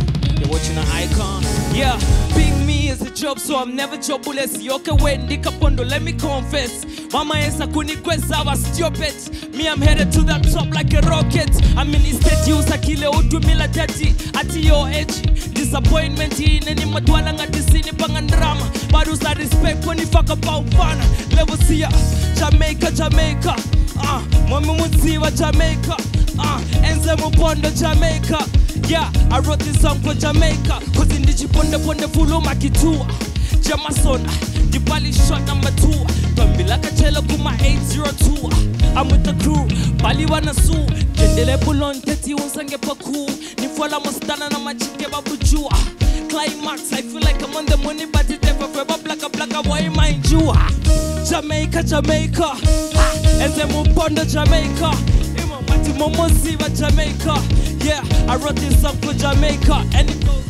you're watching an icon. Yeah, being me is a job, so I'm never jobless. Yoke Wendy Kapondo, let me confess. Mama esa kunikweza, I was stupid. Me, I'm headed to the top like a rocket. I'm in state use akile udumila jati At your edgy. Disappointment in any madwala nga disini pangandrama. But usa respect when you fuck about fun. Level see ya, Jamaica, Jamaica. Ah, mwami muziwa Jamaica. Ah, enze mupondo Jamaica. Yeah, I wrote this song for Jamaica. Cause in the chiponde ponde fulo makitua. Jamason, the bally shot number two. Bambila kachela kuma 802. I'm with the crew, bali wana su. Jendele pulon teti unsange paku. Nifola mostana na machike babujua. Climax, I feel like I'm on the money, but it's never forever. Blacka, blacka, why mind you? Jamaica, Jamaica. Ah, Eze mupondo Jamaica. Imo mati momoziva Jamaica. Yeah, I wrote this song for Jamaica. And it goes.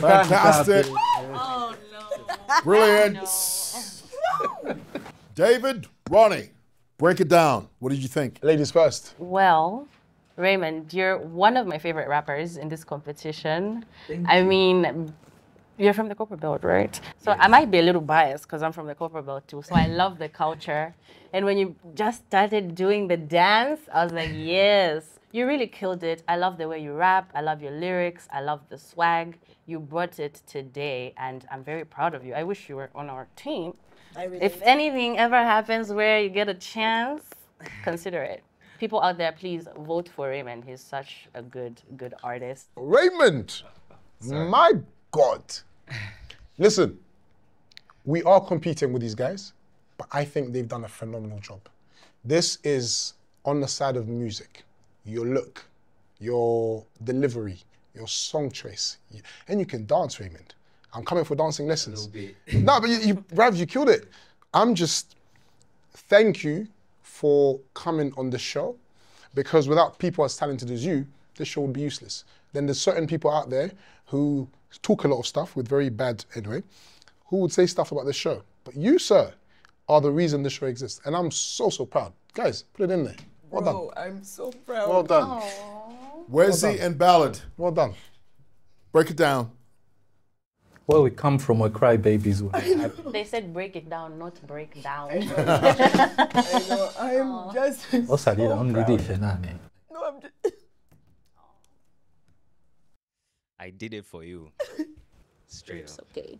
Fantastic. (laughs) Brilliant. (laughs) David, Ronnie, break it down. What did you think? Ladies first. Well, Raymond, you're one of my favorite rappers in this competition. Thank I mean, you're from the Copperbelt, right? So I might be a little biased because I'm from the Copperbelt too. So I (laughs) love the culture. And when you just started doing the dance, I was like, yes, you really killed it. I love the way you rap. I love your lyrics. I love the swag. You brought it today, and I'm very proud of you. I wish you were on our team. I really if anything ever happens where you get a chance, consider it. People out there, please vote for Raymond. He's such a good, good artist. Raymond, my God. Listen, we are competing with these guys, but I think they've done a phenomenal job. This is on the side of music, your look, your delivery, your song choice, You- and you can dance, Raymond. I'm coming for dancing lessons. (laughs) no, but you, you, Rav, you killed it. I'm just thank you for coming on the show because without people as talented as you, this show would be useless. Then there's certain people out there who talk a lot of stuff with very bad anyway, who would say stuff about this show. But you, sir, are the reason this show exists. And I'm so, so proud. Guys, put it in there. Well done. I'm so proud. Well done. Where's Well he done. and Ballad? Well done. Break it down. Where we come from, we're crybabies. We're (laughs) They said break it down, not break down. I know. (laughs) I am just. Osalira, unrudishe nani. No, I'm just. I did it for you. (laughs) Straight up. okay.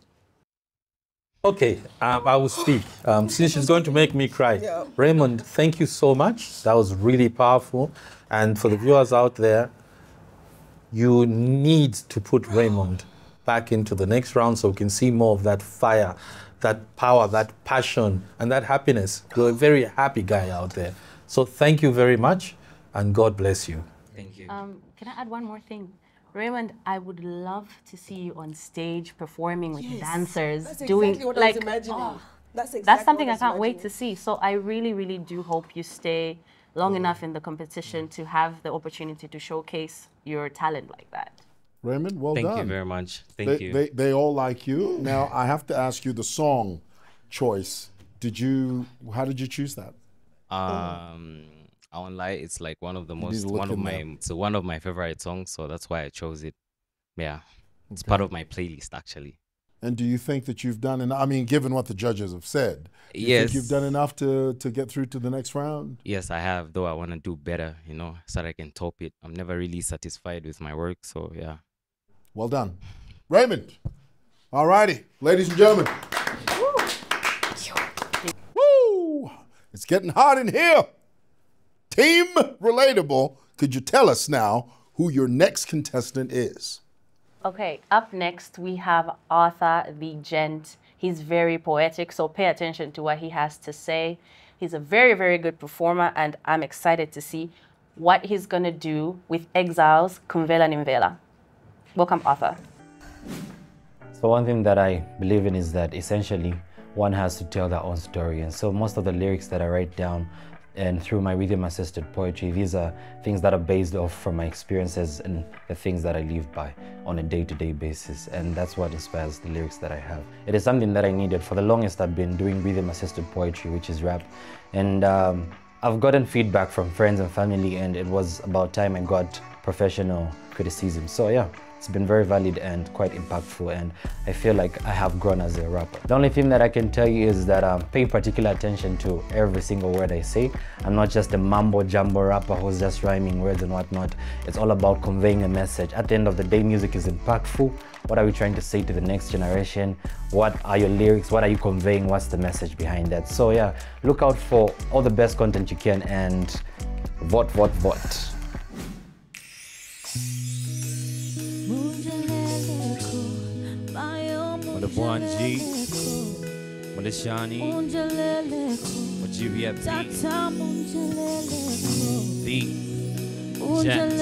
Okay, um, I will speak. Um, since she's going to make me cry. Yeah. Raymond, thank you so much. That was really powerful. And for the viewers out there, you need to put Raymond back into the next round so we can see more of that fire, that power, that passion, and that happiness. You're a very happy guy out there. So thank you very much, and God bless you. Thank you. Um, can I add one more thing? Raymond, I would love to see you on stage performing with Yes, dancers, that's doing exactly what I like was imagining. oh, That's exactly that's something what I I can't wait to see. So I really, really do hope you stay long enough in the competition to have the opportunity to showcase your talent like that. Raymond, well Thank you done. very much. Thank they, you. They, they all like you. Now, I have to ask you the song choice. Did you, how did you choose that? Um, I won't lie, it's like one of the most one of my there. it's one of my favorite songs, so that's why I chose it. Yeah, it's part of my playlist actually. And do you think that you've done, and I mean, given what the judges have said, do you Yes. think you've done enough to, to get through to the next round? Yes, I have. Though I want to do better, you know, so that I can top it. I'm never really satisfied with my work, so yeah. Well done. Raymond. All righty, ladies and gentlemen. Woo! It's getting hot in here. Team Relatable, could you tell us now who your next contestant is? Okay, up next we have Arthur the Gent. He's very poetic, so pay attention to what he has to say. He's a very, very good performer, and I'm excited to see what he's gonna do with Exiles Kumvela Nimvela. Welcome, Arthur. So one thing that I believe in is that essentially one has to tell their own story. And so most of the lyrics that I write down and through my rhythm assisted poetry, these are things that are based off from my experiences and the things that I live by on a day-to-day basis. And that's what inspires the lyrics that I have. It is something that I needed. For the longest I've been doing rhythm assisted poetry, which is rap. And um, I've gotten feedback from friends and family and it was about time I got professional criticism. So yeah, it's been very valid and quite impactful and I feel like I have grown as a rapper. The only thing that I can tell you is that I um, pay particular attention to every single word I say. I'm not just a mambo jumbo rapper who's just rhyming words and whatnot. It's all about conveying a message. At the end of the day, music is impactful. What are we trying to say to the next generation? What are your lyrics? What are you conveying? What's the message behind that? So yeah, look out for all the best content you can and vote, vote, vote. With the one G, with the Shani, with GVFP, the Gent.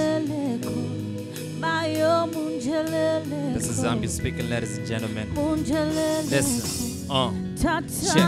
This is Zambia speaking, ladies and gentlemen. Listen, uh, check.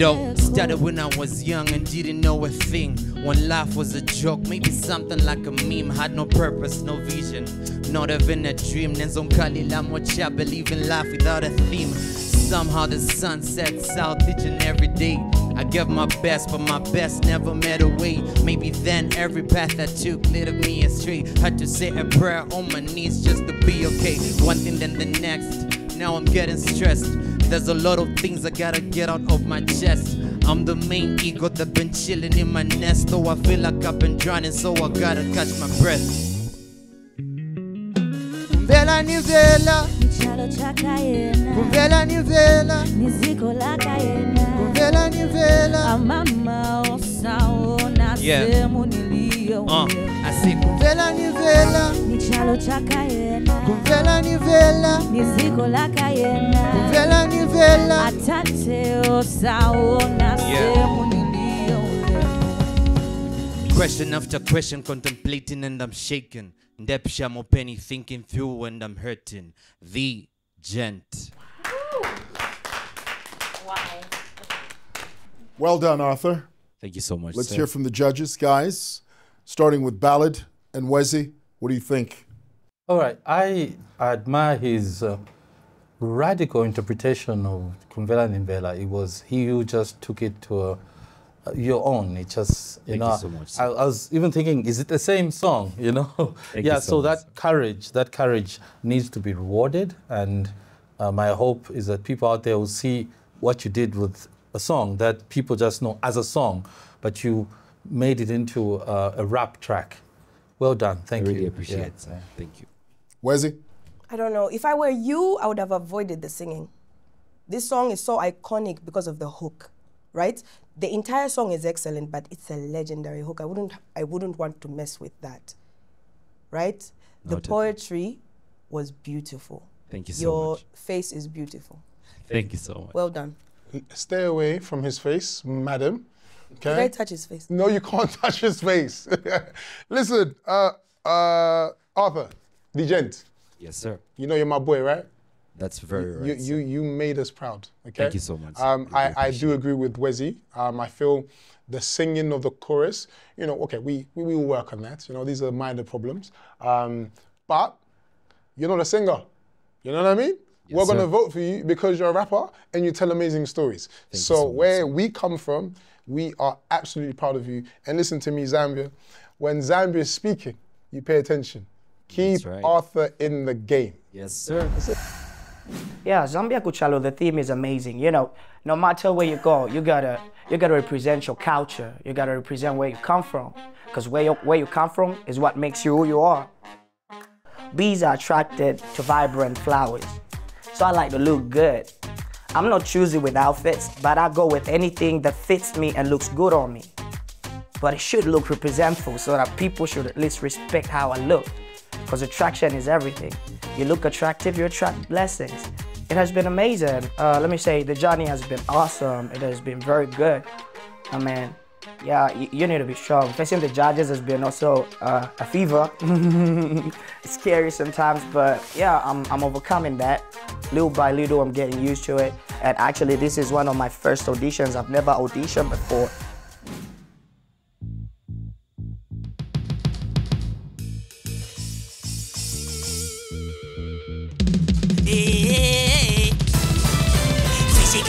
Know, started when I was young and didn't know a thing. When life was a joke, maybe something like a meme. Had no purpose, no vision, not even a dream. Nenzo Mkalila Mocha, believe in life without a theme. Somehow the sun sets out each and every day. I gave my best, but my best never met a way. Maybe then every path I took led me astray. Had to say a prayer on my knees just to be okay. One thing then the next. Now I'm getting stressed. There's a lot of things I gotta get out of my chest. I'm the main ego that been chilling in my nest. Though I feel like I've been drowning, so I gotta catch my breath. Vela ni vela, Chalo chakayena kuvela ni vela, Niziko lakayena kuvela ni vela. Amama osaona Yeah. sehemu niliyo uh, I say, Kuvela ni vela, Ni chalo chakayena kuvela ni vela, Niziko lakayena kuvela ni. Atate osaona sehemu niliyo Question after question, contemplating and I'm shaken. shaking. Ndepsha Mopeni thinking through and I'm hurting. The gent. Well done, Arthur. Thank you so much. Let's sir. hear from the judges, guys. Starting with Ballad and Wezi. What do you think? All right, I admire his uh, radical interpretation of Kumvela Nimvela. It was he who just took it to a, uh, your own. It just you Thank you so much, I, I was even thinking, is it the same song? (laughs) You know. Thank yeah. you so so much, that courage, that courage needs to be rewarded, and uh, my hope is that people out there will see what you did with a song that people just know as a song, but you made it into a, a rap track. Well done. Thank I you. really appreciate Yeah. it. sir. Thank you. Wezi? I don't know. If I were you, I would have avoided the singing. This song is so iconic because of the hook, right? The entire song is excellent, but it's a legendary hook. I wouldn't I wouldn't want to mess with that. Right? The Noted. poetry was beautiful. Thank you so Your much. Your face is beautiful. Thank you so much. Well done. Stay away from his face, madam. Okay. Did I touch his face? No, you can't (laughs) touch his face. (laughs) Listen, uh, uh, Arthur, the gent. Yes, sir. You know you're my boy, right? That's very you, right. You, you made us proud. Okay. Thank you so much. Um, I, I do agree with Wezi. Um, I feel the singing of the chorus. You know, okay, we we will work on that. You know, these are minor problems. Um, but you're not a singer. You know what I mean? We're gonna vote for you because you're a rapper and you tell amazing stories. Thank so so where we come from, we are absolutely proud of you. And listen to me, Zambia. When Zambia is speaking, you pay attention. Keep right. Arthur in the game. Yes, sir. Yeah, Zambia Kuchalo, the theme is amazing. You know, no matter where you go, you gotta you gotta represent your culture. You gotta represent where you come from. Because where you, where you come from is what makes you who you are. Bees are attracted to vibrant flowers. So I like to look good. I'm not choosy with outfits, but I go with anything that fits me and looks good on me. But it should look representful so that people should at least respect how I look. Because attraction is everything. You look attractive, you attract blessings. It has been amazing. Uh, let me say, the journey has been awesome. It has been very good. I mean, yeah, you, need to be strong. Facing the judges has been also uh, a fever. (laughs) it's scary sometimes, but yeah, I'm, I'm overcoming that. Little by little, I'm getting used to it. And actually, this is one of my first auditions. I've never auditioned before.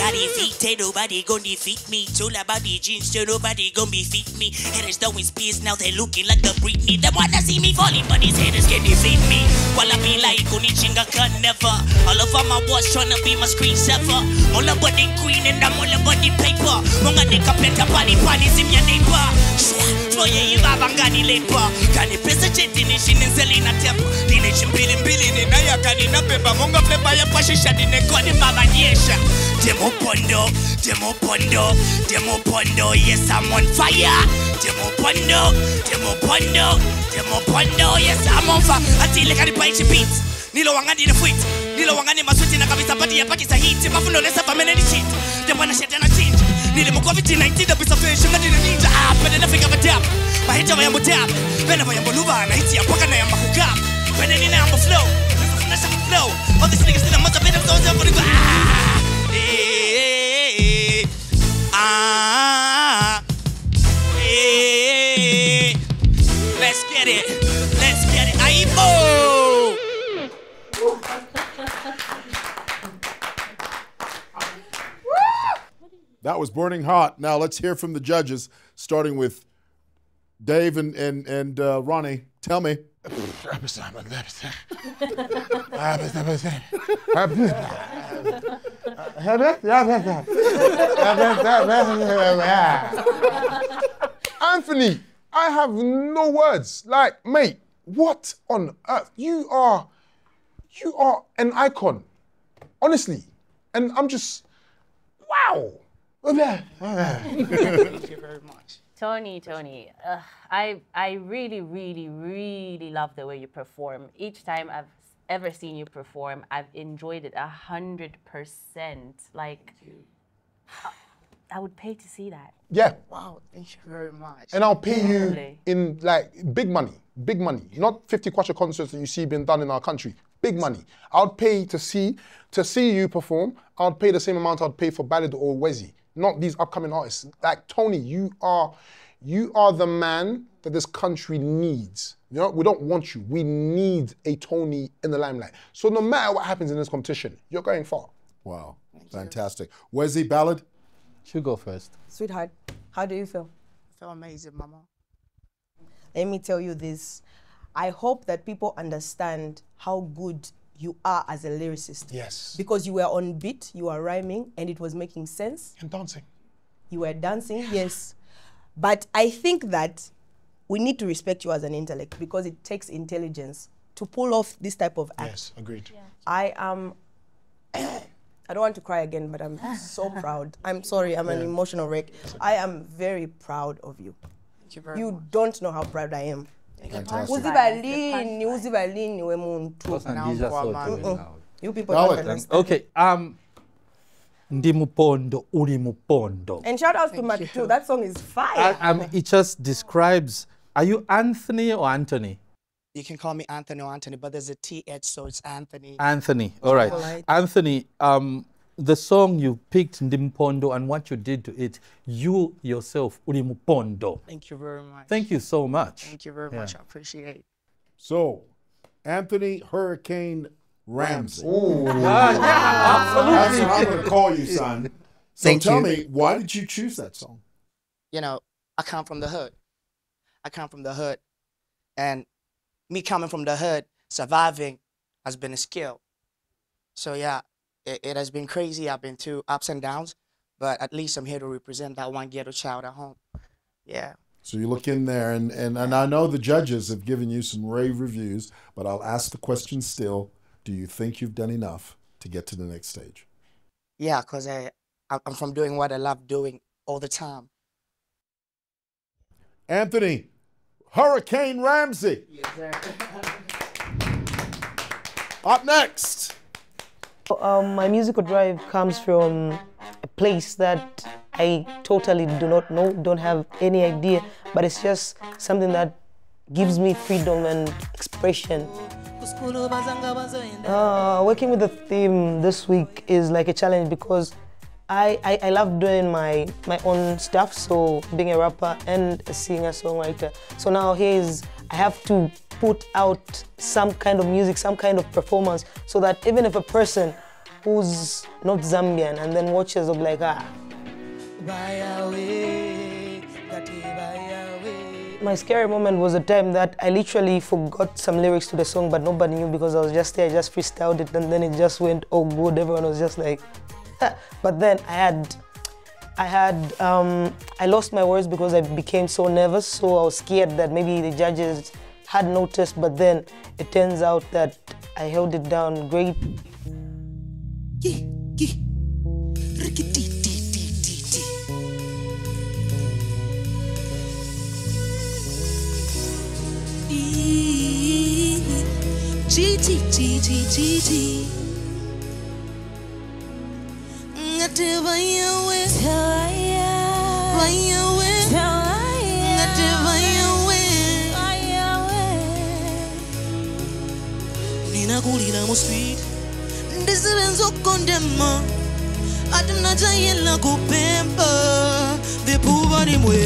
Physically fit, ain't nobody gonna defeat me. All about the jeans, so nobody gonna defeat me. Haters throwing spears, now they looking like the Britney. Them wanna see me falling, but these haters can't defeat me. While I be like Kunichinga can never. All over my walls tryna be my screensaver. all about the queen and I'm all about the paper. Munganika penta pani pani simyaneipa toyei vava nganilepa kani pese chedini chinenzelina tempo ndine chimbilimbili ninayakadina pepa. Munga pepa yapashisha ndinekoni mavanyesha demopondo demopondo demopondo yes i'm on fire. Demopondo demopondo demopondo yes i'm on fire. Atilekani paichipits pa ichi beats. Nilo wangani na fuit. Nilo wangani masuti na kabisa pati ya paki sa hit. Mafundo lesa pa mene ni shit. Demo na shit na change. Nile mo COVID-19 da bisa fish. Ngadi na ninja. Ah, pene na finger tap. Mahita wa yambo tap. Pene wa yambo luva. Na hiti ya paka na yambo hukap. Pene ni na yambo flow. Na sa flow. All these niggas still a mother bit of those for the Ah. Eh, Ah. Eh. Let's get it. That was burning hot. Now let's hear from the judges, starting with Dave and and, and uh, Ronnie. Tell me. Anthony, I have no words. Like, mate, what on earth? You are, you are an icon, honestly. And I'm just, wow. Thank you very much. Tony, Tony, uh, I I really, really, really love the way you perform. Each time I've ever seen you perform, I've enjoyed it a hundred percent. Like, I would pay to see that. Yeah. Wow, thank you very much. And I'll pay you in like big money, big money. Not 50 Kwacha concerts that you see being done in our country. Big money. I'd pay to see to see you perform. I'd pay the same amount I'd pay for Ballad or Wezi. Not these upcoming artists. Like Tony, you are you are the man that this country needs. You know, we don't want you. We need a Tony in the limelight. So no matter what happens in this competition, you're going far. Wow. Fantastic. Wezi Ballad? You go first. Sweetheart, how do you feel? I feel amazing, Mama. Let me tell you this. I hope that people understand how good you are as a lyricist. Yes. Because you were on beat, you were rhyming, and it was making sense. And dancing. You were dancing, yes. But I think that we need to respect you as an intellect because it takes intelligence to pull off this type of act. Yes, agreed. I am. (coughs) I don't want to cry again, but I'm so (laughs) proud. I'm sorry, I'm an emotional wreck. I am very proud of you. Thank you very You don't know how proud I am. Fantastic. uziba lini uziba we muntu Wasandisha sote Mm-mm. you people Nawe. don't understand. Okay, um, ndi mupondo uli mupondo. and shout out to Matu that song is fire I- um, it just describes. Are you Anthony or Anthony? You can call me Anthony or Anthony, but there's a TH, so it's Anthony. Anthony. All right. Alright. Anthony, um, the song you picked, Ndimpondo, and what you did to it, you yourself, Ulimpondo. Thank you very much. Thank you so much. Thank you very Yeah. much. I appreciate it. So, Anthony Hurricane Ramsey. Ooh. That's Yeah, yeah, absolutely. what I'm going to call you, son. So Thank tell you. me, why did you choose that song? You know, I come from the hood. I come from the hood. And me coming from the hood, surviving has been a skill. So yeah, it, it has been crazy. I've been through ups and downs, but at least I'm here to represent that one ghetto child at home. Yeah. So you look in there, and, and, and I know the judges have given you some rave reviews, but I'll ask the question still do you think you've done enough to get to the next stage? Yeah, because I, I- I'm from doing what I love doing all the time. Anthony Hurricane Ramsey. (laughs) Up next. Um, my musical drive comes from a place that I totally do not know, don't have any idea, but it's just something that gives me freedom and expression. Uh, working with the theme this week is like a challenge because I, I, I love doing my, my own stuff, so being a rapper and a singer songwriter. So now here's I have to put out some kind of music, some kind of performance, so that even if a person who's not Zambian and then watches will be like, ah, my scary moment was a time that I literally forgot some lyrics to the song, but nobody knew because I was just there, I just freestyled it, and then it just went oh good. Everyone was just like, but then I had, I had, um, I lost my words because I became so nervous, so I was scared that maybe the judges had noticed, but then it turns out that I held it down great. Ninakulira mu street. Ndisebenza okukondema. Ati natayela kupemba. Vipuva nimwe.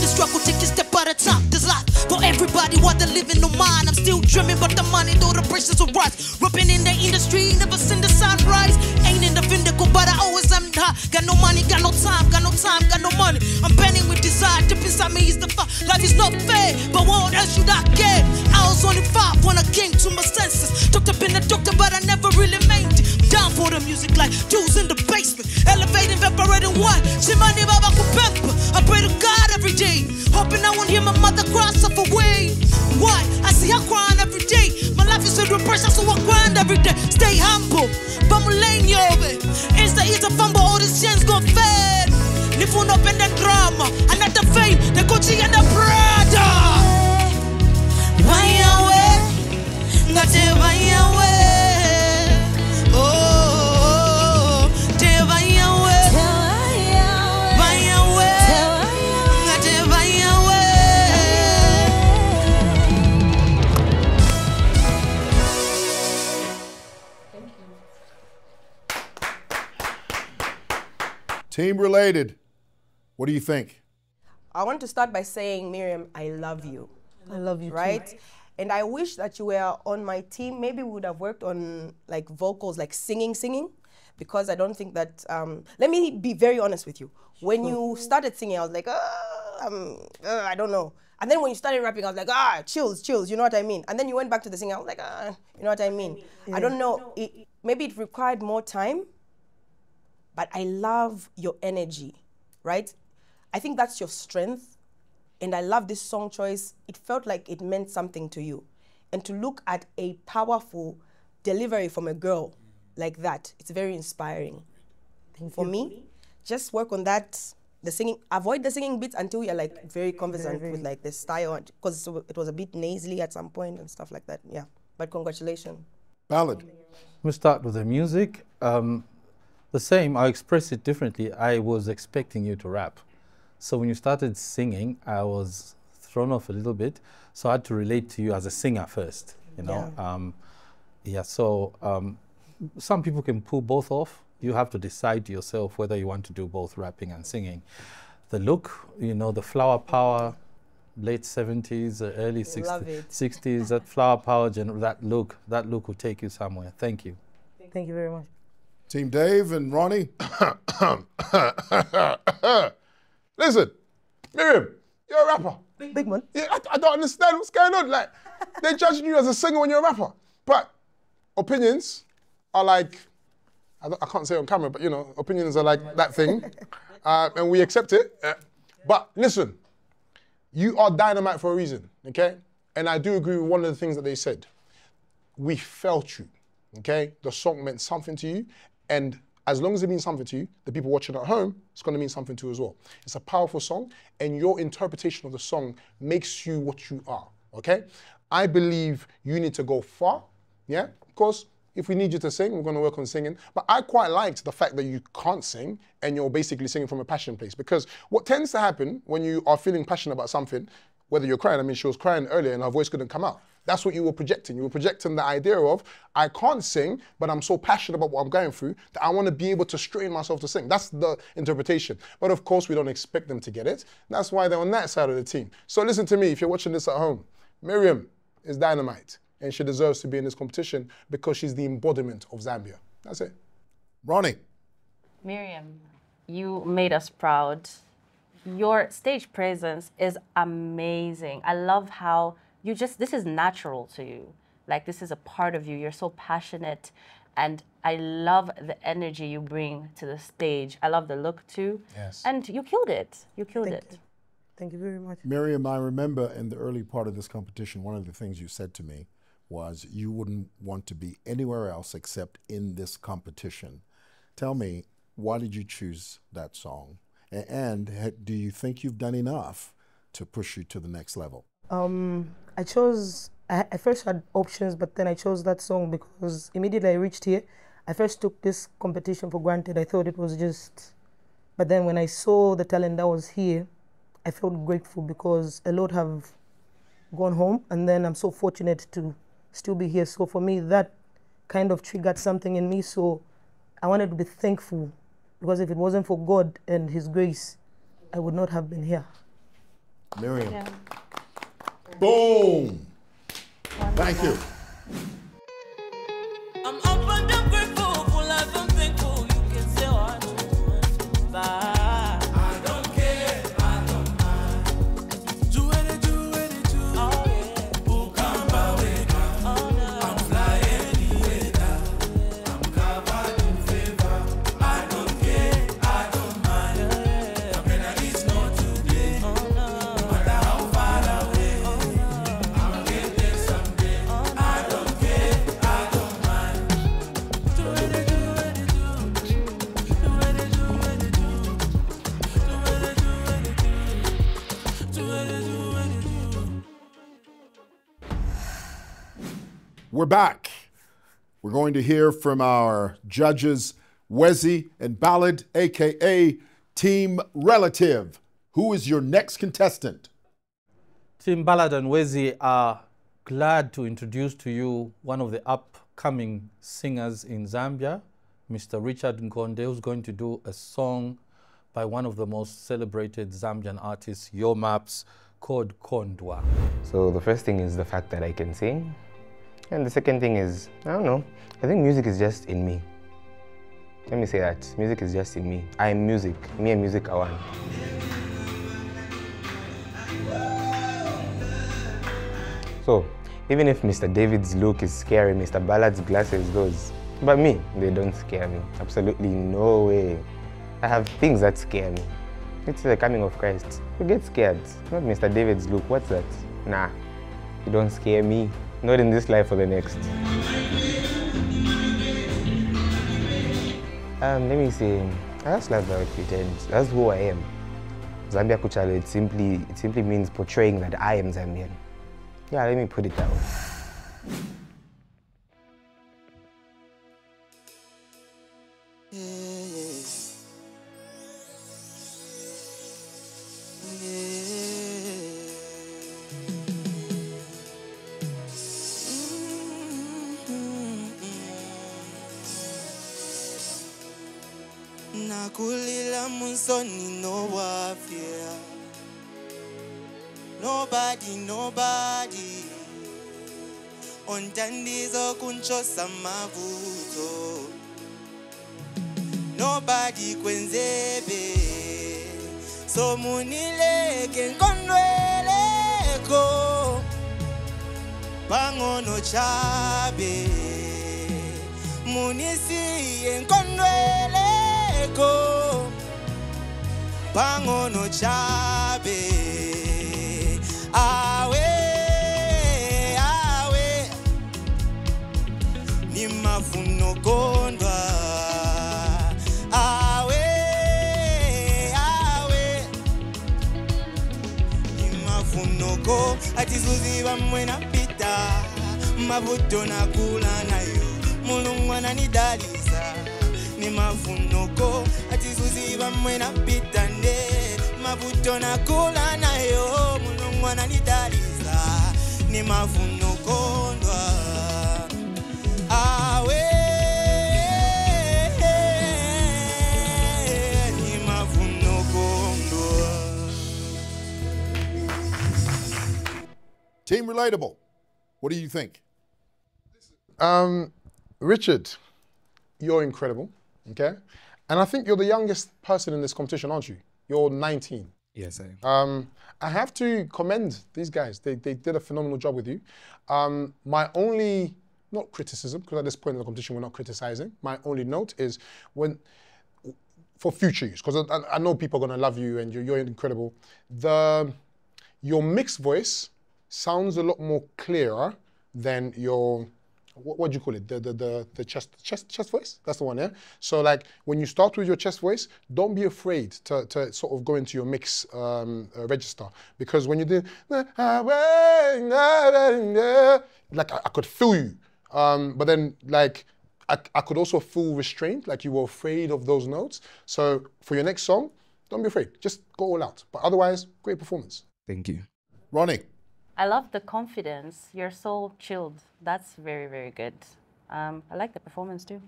In the struggle, take a step at a time. There's life for everybody, what they're living no mind. I'm still dreaming, but the money, though the pressures will rise. Rapping in the industry, never seen the sunrise. Ain't in the vindical, but I always am high. Got no money, got no time, got no time, got no money. I'm burning with desire, deep inside me is the fire. Life is not fair, but what else should I get? I was only five when I came to my senses. Doctor been a doctor, but I never really made it. Down for the music like Jews in the basement. Elevating, evaporating one. Shimani Baba Kupempa. I pray to God every day. Hoping I won't hear my mother cry, suffer away. Why? I see her crying every day. My life is with pressure, so I grind every day. Stay humble. Bamulane yobe. Insta is a fumble, all these chains gon' fed. Nifuna penda drama. Another fame, the Gucci and the Prada. Vayawe. Ngate vayawe. Oh, Team related. What do you think? I want to start by saying, Miriam, I love you. I love you too. Right? And I wish that you were on my team. Maybe we would have worked on like vocals, like singing, singing, because I don't think that. Um, let me be very honest with you. When you started singing, I was like, oh, um, uh, I don't know. And then when you started rapping, I was like, ah, chills, chills. You know what I mean? And then you went back to the singing. I was like, ah, you know what I mean? I don't know. It, maybe it required more time, but I love your energy, right? I think that's your strength. And I love this song choice. It felt like it meant something to you. And to look at a powerful delivery from a girl like that, it's very inspiring. For me, just work on that. The singing, avoid the singing bits until you're like very conversant with like the style, because it was a bit nasally at some point and stuff like that. Yeah, but congratulations. Ballad. We start with the music. Um, the same, I express it differently. I was expecting you to rap. So when you started singing, I was thrown off a little bit. So I had to relate to you as a singer first, you know. Yeah, um, yeah so um, some people can pull both off. You have to decide yourself whether you want to do both rapping and singing. The look, you know, the flower power, late 70s, uh, early 60s, 60s, that flower power, that look, that look will take you somewhere. Thank you. Thank you very much. Team Dave and Ronnie. (coughs) Listen, Miriam, you're a rapper. Big, big man. Yeah, I, I don't understand what's going on. Like, they're judging you as a singer when you're a rapper. But opinions are like, I, don't- I can't say it on camera, but you know, opinions are like that thing. uh, and we accept it. Uh, but listen, you are dynamite for a reason, okay? And I do agree with one of the things that they said. We felt you, okay? The song meant something to you. And as long as it means something to you, the people watching at home, it's going to mean something to you as well. It's a powerful song, and your interpretation of the song makes you what you are, okay? I believe you need to go far, yeah? Of course, if we need you to sing, we're going to work on singing. But I quite liked the fact that you can't sing and you're basically singing from a passion place. Because what tends to happen when you are feeling passionate about something, whether you're crying, I mean, she was crying earlier and her voice couldn't come out. That's what you were projecting. You were projecting the idea of, I can't sing, but I'm so passionate about what I'm going through that I want to be able to strain myself to sing. That's the interpretation. But of course, we don't expect them to get it. That's why they're on that side of the team. So listen to me, if you're watching this at home, Miriam is dynamite and she deserves to be in this competition because she's the embodiment of Zambia. That's it. Ronnie. Miriam, you made us proud. Your stage presence is amazing. I love how you just, this is natural to you. Like, this is a part of you. You're so passionate. And I love the energy you bring to the stage. I love the look too. Yes. And you killed it. You killed it. Thank you very much. Miriam, I remember in the early part of this competition, one of the things you said to me was you wouldn't want to be anywhere else except in this competition. Tell me, why did you choose that song? A- And do you think you've done enough to push you to the next level? Um, I chose. I, I first had options, but then I chose that song because immediately I reached here, I first took this competition for granted. I thought it was just, but then when I saw the talent that was here, I felt grateful because a lot have gone home, and then I'm so fortunate to still be here. So for me, that kind of triggered something in me. So I wanted to be thankful because if it wasn't for God and His grace, I would not have been here. Miriam. Boom. Thank you. Back. We're going to hear from our judges, Wezi and Ballad, aka Team Relative. Who is your next contestant? Team Ballad and Wezi are glad to introduce to you one of the upcoming singers in Zambia, Mr. Richard Nkonde, who's going to do a song by one of the most celebrated Zambian artists, Yo Maps, called Kondwa. So the first thing is the fact that I can sing. And the second thing is, I don't know, I think music is just in me. Let me say that. Music is just in me. I am music. Me and music are one. So, even if Mr. David's look is scary, Mr. Ballad's glasses, those. But me, they don't scare me. Absolutely no way. I have things that scare me. It's the coming of Christ. You get scared. Not Mr. David's look. What's that? Nah. You don't scare me. Not in this life or the next. Um, let me see. I just love the outfit and that's who I am. Zambia Kuchalo, it simply, it simply means portraying that I am Zambian. Yeah, let me put it that way. Nakulila musoni no wafia nobody nobody. Ontandizo kunchosa mavuto nobody kwenzebe. Somunileke nkondweleko. Bangono chabe. Munisiye nkondweleko bangono chabe. Awe awe. Ni mafuno kondwa awe awe. Ni mafunoko atizuziva mwena pita. Mavuto nakula nayo mulungu ananidaliza ni mafunoko atizuziva mwena pita nde mavuto nakula nayo mulungu ananidaliza ni mafunoko ndwa. Awe. Ni mafunoko ndwa. Team Relatable, what do you think? Um, Richard, you're incredible, okay? And I think you're the youngest person in this competition, aren't you? You're 19. Yes, I am. Um, I have to commend these guys. They, they did a phenomenal job with you. Um, my only, not criticism, because at this point in the competition we're not criticizing. My only note is when, for future use, because I, I know people are going to love you and you're, you're incredible. The, your mixed voice sounds a lot more clearer than your what, what do you call it? The the the, the chest chest chest voice. That's the one, yeah. So like when you start with your chest voice, don't be afraid to, to sort of go into your mix um, uh, register because when you do like I, I could feel you, um, but then like. I, I could also feel restrained, like you were afraid of those notes. So for your next song, don't be afraid. Just go all out. But otherwise, great performance. Thank you. Ronnie. I love the confidence. You're so chilled. That's very, very good. Um, I like the performance too.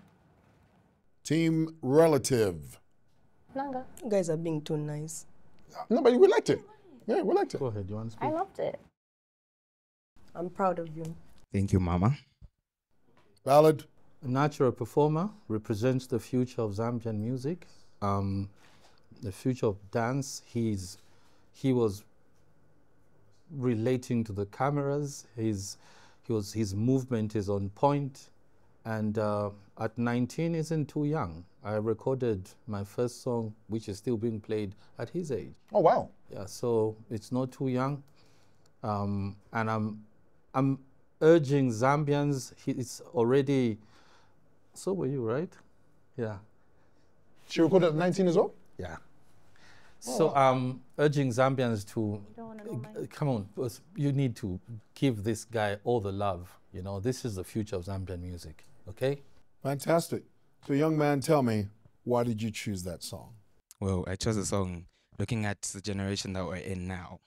Team Relative. Nanga. You guys are being too nice. No, but we liked it. Yeah, we liked it. Go ahead. You want to speak? I loved it. I'm proud of you. Thank you, Mama. Ballad. A natural performer represents the future of Zambian music, um, the future of dance. He's he was relating to the cameras. His he was his movement is on point. point, and uh, at 19 isn't too young. I recorded my first song, which is still being played at his age. Oh wow! Yeah, so it's not too young, um, and I'm I'm urging Zambians. He, it's already. So were you right? Yeah. She recorded at 19 as well. Yeah. So I'm urging Zambians to come on. You need to give this guy all the love. You know, this is the future of Zambian music. Okay. Fantastic. So, young man, tell me, why did you choose that song? Well, I chose the song looking at the generation that we're in now.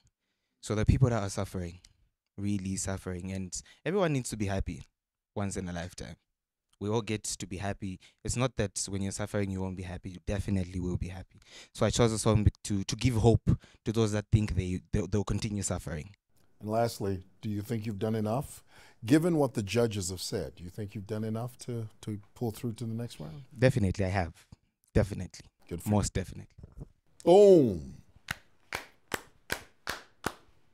So the people that are suffering, really suffering, and everyone needs to be happy once in a lifetime. We all get to be happy. It's not that when you're suffering you won't be happy. You definitely will be happy. So I chose a song to to give hope to those that think they they'll, they'll continue suffering. And lastly, do you think you've done enough? Given what the judges have said, do you think you've done enough to, to pull through to the next round? Definitely, I have. Definitely. Good for Most definitely. Boom.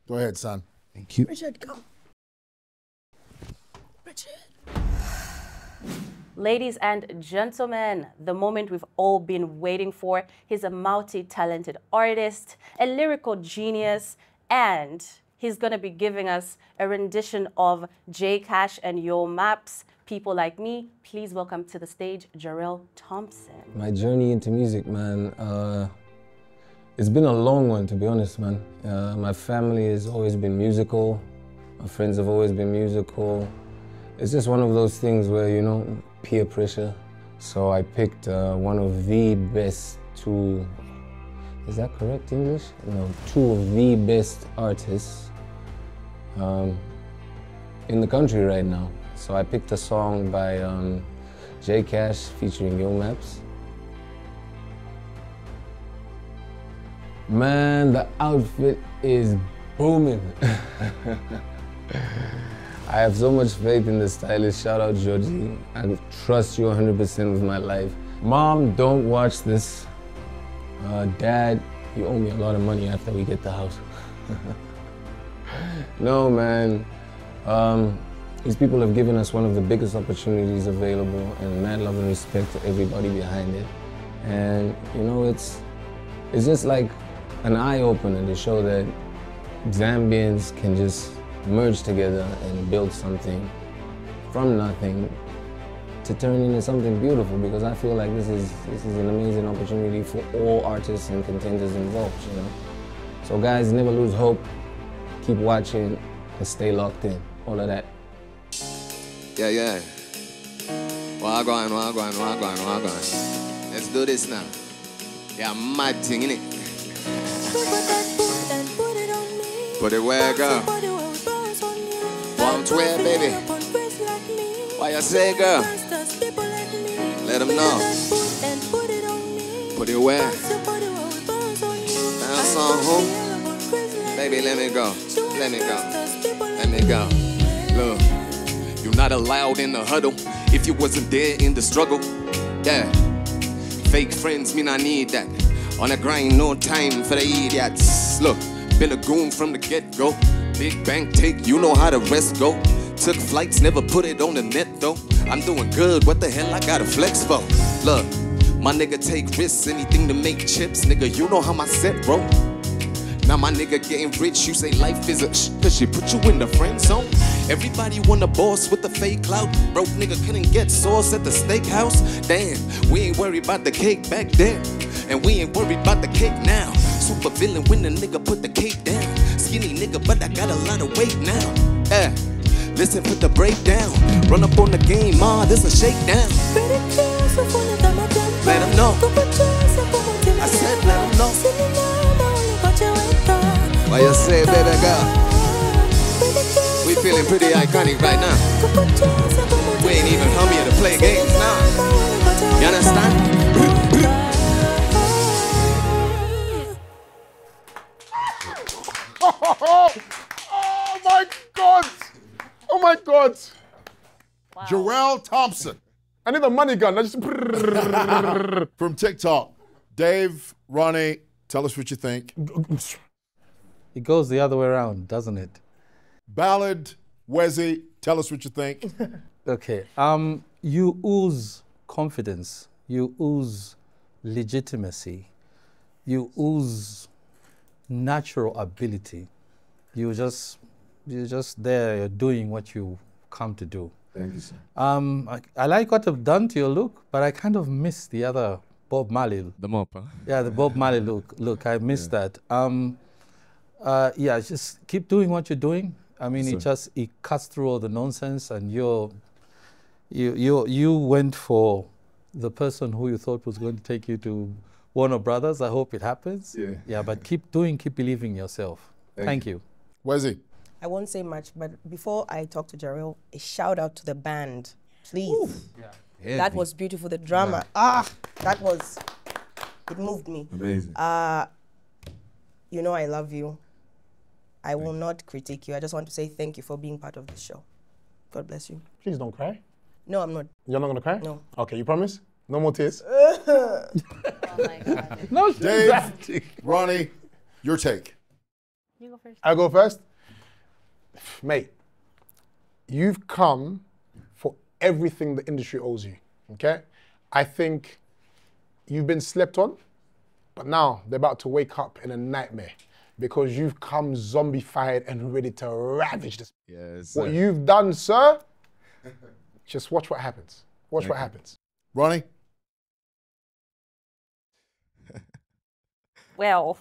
Go ahead, son. Thank you. Richard, come. Ladies and gentlemen, the moment we've all been waiting for. He's a multi talented artist, a lyrical genius, and he's going to be giving us a rendition of J Cash and Yo Maps. People like me, please welcome to the stage Jarrell Thompson. My journey into music, man, uh, it's been a long one, to be honest, man. Uh, my family has always been musical. My friends have always been musical. It's just one of those things where, you know, peer pressure. So I picked uh, one of the best two, is that correct English? No, two of the best artists um, in the country right now. So I picked a song by um, J Cash featuring Yo Maps. Man, the outfit is booming. (laughs) I have so much faith in the stylist. Shout out Georgie. I trust you 100% with my life. Mom, don't watch this. Uh, Dad, you owe me a lot of money after we get the house. (laughs) no, man. Um, these people have given us one of the biggest opportunities available, and mad love and respect to everybody behind it. And you know, it's it's just like an eye opener to show that Zambians can just merge together and build something from nothing to turn into something beautiful. Because I feel like this is this is an amazing opportunity for all artists and contenders involved. You know, so guys, never lose hope. Keep watching and stay locked in. All of that. Yeah, yeah. Wagwan, wagwan, wagwan, wagwan. Let's do this now. Yeah, mad thing, innit? Put it where, girl? Where, baby? Why you say, girl? Let them know. Put it where? Dance on who? Baby, let me go. Let me go. Let me go. Look. You're not allowed in the huddle if you wasn't there in the struggle. Yeah. Fake friends mean I need that. On a grind, no time for the idiots. Look, been a goon from the get go. Big bank take, you know how the rest go. Took flights, never put it on the net though. I'm doing good, what the hell I gotta flex for? Look, my nigga take risks, anything to make chips. Nigga, you know how my set roll. Now my nigga getting rich, you say life is a sh- cause she put you in the friend zone. Everybody want a boss with the fake clout. Broke nigga couldn't get sauce at the steakhouse. Damn, we ain't worried about the cake back then. And we ain't worried about the cake now. Super villain when the nigga put the cake down. Skinny nigga, but I got a lot of weight now. Eh, listen, put the breakdown. Run up on the game, ma, this a shakedown. Let them know. I said, let them know. Why you say, baby girl? We feeling pretty iconic right now. We ain't even come here to play games now. You understand? Oh my God! Oh my God! Jarrell Thompson. I need the money gun. I just (laughs) from TikTok. Dave, Ronnie, tell us what you think. It goes the other way around, doesn't it? Ballad, Wezi, tell us what you think. (laughs) Okay. Um, you ooze confidence. You ooze legitimacy. You ooze natural ability. You just, you're just there. You're doing what you come to do. Thank you, sir. Um, I, I like what I've done to your look, but I kind of miss the other Bob Marley. The mop, huh? Yeah, the Bob Marley look. Look, I miss that. Um, uh, yeah, just keep doing what you're doing. I mean, Yes, it just it cuts through all the nonsense, and you're, you you you went for the person who you thought was going to take you to Warner Brothers. I hope it happens. Yeah. Yeah, but keep doing, keep believing in yourself. Thank Thank, you. you. Wezi. I won't say much, but before I talk to Jarrell, a shout out to the band, please. That was beautiful. The drama, ah, that was, it moved me. Amazing. Uh, you know I love you. I will not critique you. I just want to say thank you for being part of this show. God bless you. Please don't cry. No, I'm not. You're not gonna cry? No. Okay, you promise? No more tears? (laughs) (laughs) no, Dave, Ronnie, your take. You go first. I go first. Mate, you've come for everything the industry owes you. Okay? I think you've been slept on, but now they're about to wake up in a nightmare because you've come zombified and ready to ravage this. Yes. What sir. you've done, sir, (laughs) just watch what happens. Watch Thank what you. happens. Ronnie? Well,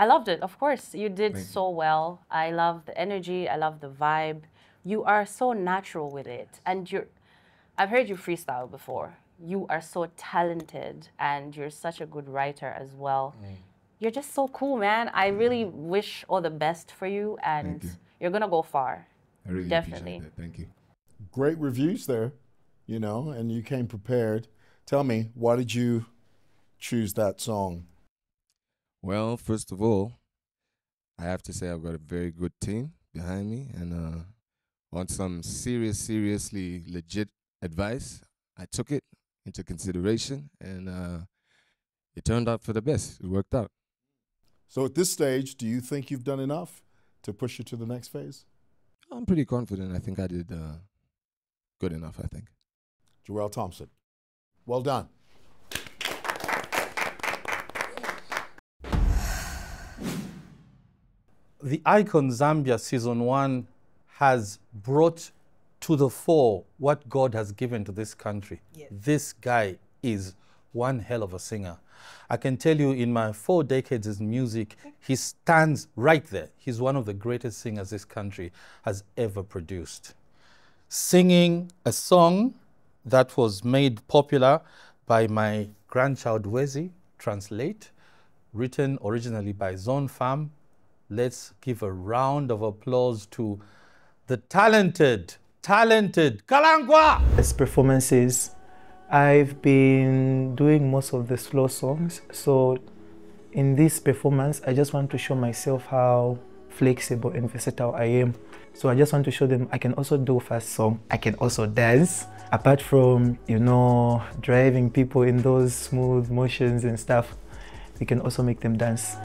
I loved it. Of course, you did so well. I love the energy. I love the vibe. You are so natural with it, and you're. I've heard you freestyle before. You are so talented, and you're such a good writer as well. Mm. You're just so cool, man. I really wish all the best for you, and you. you're gonna go far. I really Definitely. Thank you. Great reviews there, you know, and you came prepared. Tell me, why did you choose that song? Well, first of all, I have to say I've got a very good team behind me, and uh, on some serious, seriously legit advice, I took it into consideration, and uh, it turned out for the best. It worked out. So at this stage, do you think you've done enough to push you to the next phase? I'm pretty confident. I think I did uh, good enough. I think. Jarrell Thompson. Well done. The Icon Zambia season one has brought to the fore what God has given to this country. This guy is one hell of a singer. I can tell you, in my four decades in music, he stands right there. He's one of the greatest singers this country has ever produced. Singing a song that was made popular by my grandchild Wezi, Translate, written originally by Zone Fam. Let's give a round of applause to the talented, talented Kalangwa. As performances, I've been doing most of the slow songs. So in this performance, I just want to show myself how flexible and versatile I am. So I just want to show them I can also do fast song. I can also dance. Apart from, you know, driving people in those smooth motions and stuff, we can also make them dance.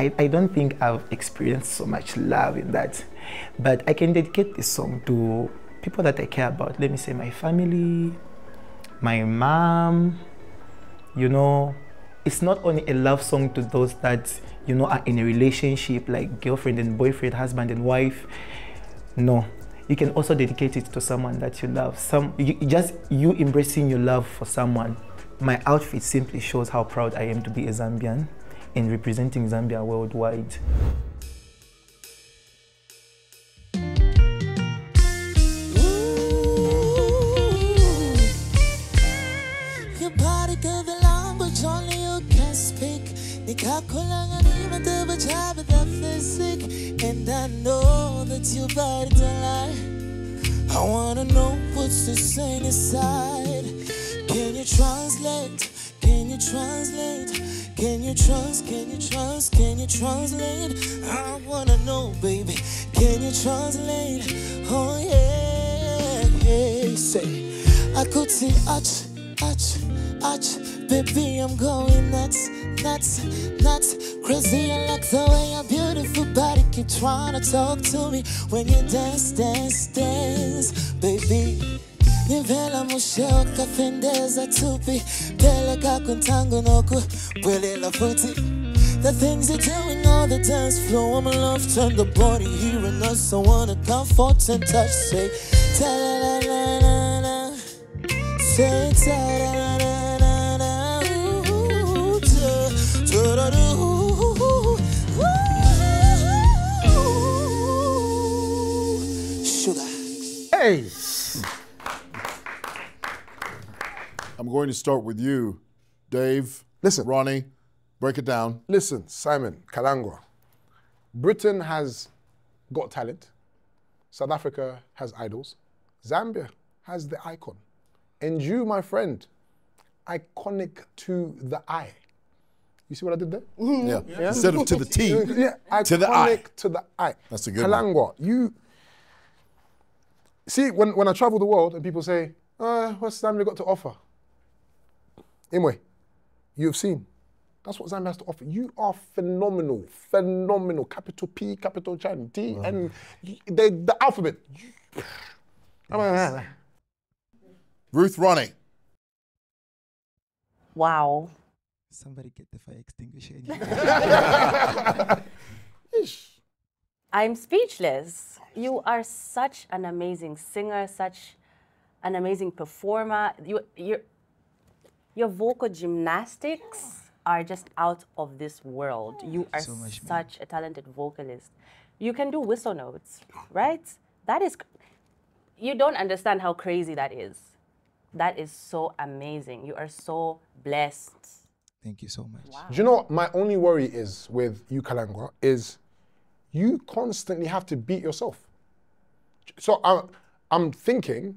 I, I don't think I've experienced so much love in that. But I can dedicate this song to people that I care about. Let me say my family, my mom, you know. It's not only a love song to those that, you know, are in a relationship like girlfriend and boyfriend, husband and wife. No. You can also dedicate it to someone that you love. Some you, just you embracing your love for someone. My outfit simply shows how proud I am to be a Zambian and representing Zambia worldwide. And I know that lie. I wanna know what's the saying inside. Can you translate? Can you translate? Can you trust? Can you trust? Can you translate? I wanna know, baby. Can you translate? Oh yeah, yeah. Say, I could see arch, arch, arch. Baby, I'm going nuts, nuts, nuts. Crazy, I like the way your beautiful body keep trying to talk to me when you dance, dance, dance, baby. Nivela musheo kafendeza tupi Peleka kuntangu noku Bwelela futi The things you're doing on the dance floor I'm in love, turn the body here and us I wanna comfort and touch Say ta-la-la-la-la-la Say ta-la-la-la-la-la Ooh, ta- ta-da-doo. Ooh. Sugar Hey! I'm going to start with you, Dave. Listen. Ronnie, break it down. Listen, Simon, Kalangwa. Britain has got talent. South Africa has idols. Zambia has the icon. And you, my friend, iconic to the eye. You see what I did there? (laughs) Yeah. Instead of to the T, (laughs) Yeah, iconic to the eye. to the eye. That's a good one. Kalangwa, you see when, when I travel the world and people say, uh, what's Zambia got to offer? Imwe, you've seen. That's what Zambia has to offer. You are phenomenal, phenomenal. Capital P, capital Chan, D, and y- the, the alphabet. Ruth Ronnie. Wow. Somebody get the fire extinguisher. (laughs) I'm speechless. You are such an amazing singer, such an amazing performer. You, your, your vocal gymnastics are just out of this world. You are so much, such a talented vocalist. You can do whistle notes, right? That is, you don't understand how crazy that is. That is so amazing. You are so blessed. Thank you so much. Do you know my only worry is with you, Kalangwa, is you constantly have to beat yourself. So I'm, I'm thinking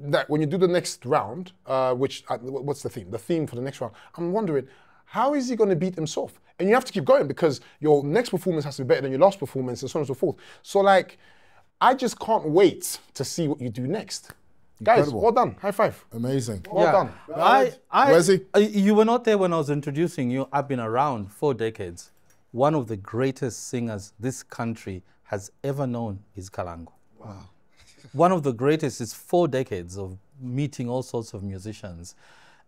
that when you do the next round, uh, which uh, what's the theme? The theme for the next round. I'm wondering how is he going to beat himself? And you have to keep going because your next performance has to be better than your last performance, and so on and so forth. So like, I just can't wait to see what you do next. Guys, Incredible. well done. High five. Amazing. Well done. I, I, Wesley? I- you were not there when I was introducing you. I've been around four decades. One of the greatest singers this country has ever known is Kalango. Wow. One of the greatest is four decades of meeting all sorts of musicians.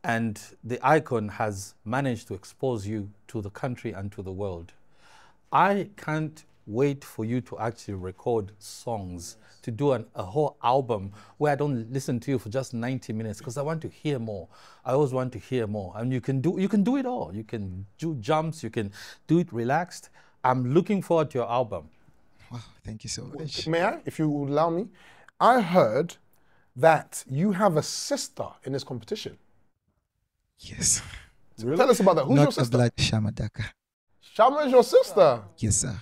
And the icon has managed to expose you to the country and to the world. I can't wait for you to actually record songs, to do an, a whole album where I don't listen to you for just 90 minutes because I want to hear more. I always want to hear more. And you can do you can do it all. You can do jumps, you can do it relaxed. I'm looking forward to your album. Wow, thank you so much. May I, if you would allow me? I heard that you have a sister in this competition. Yes. Tell us about that. Who's Not your a sister? blood Shamadaka. Shama is your sister. Yes, sir.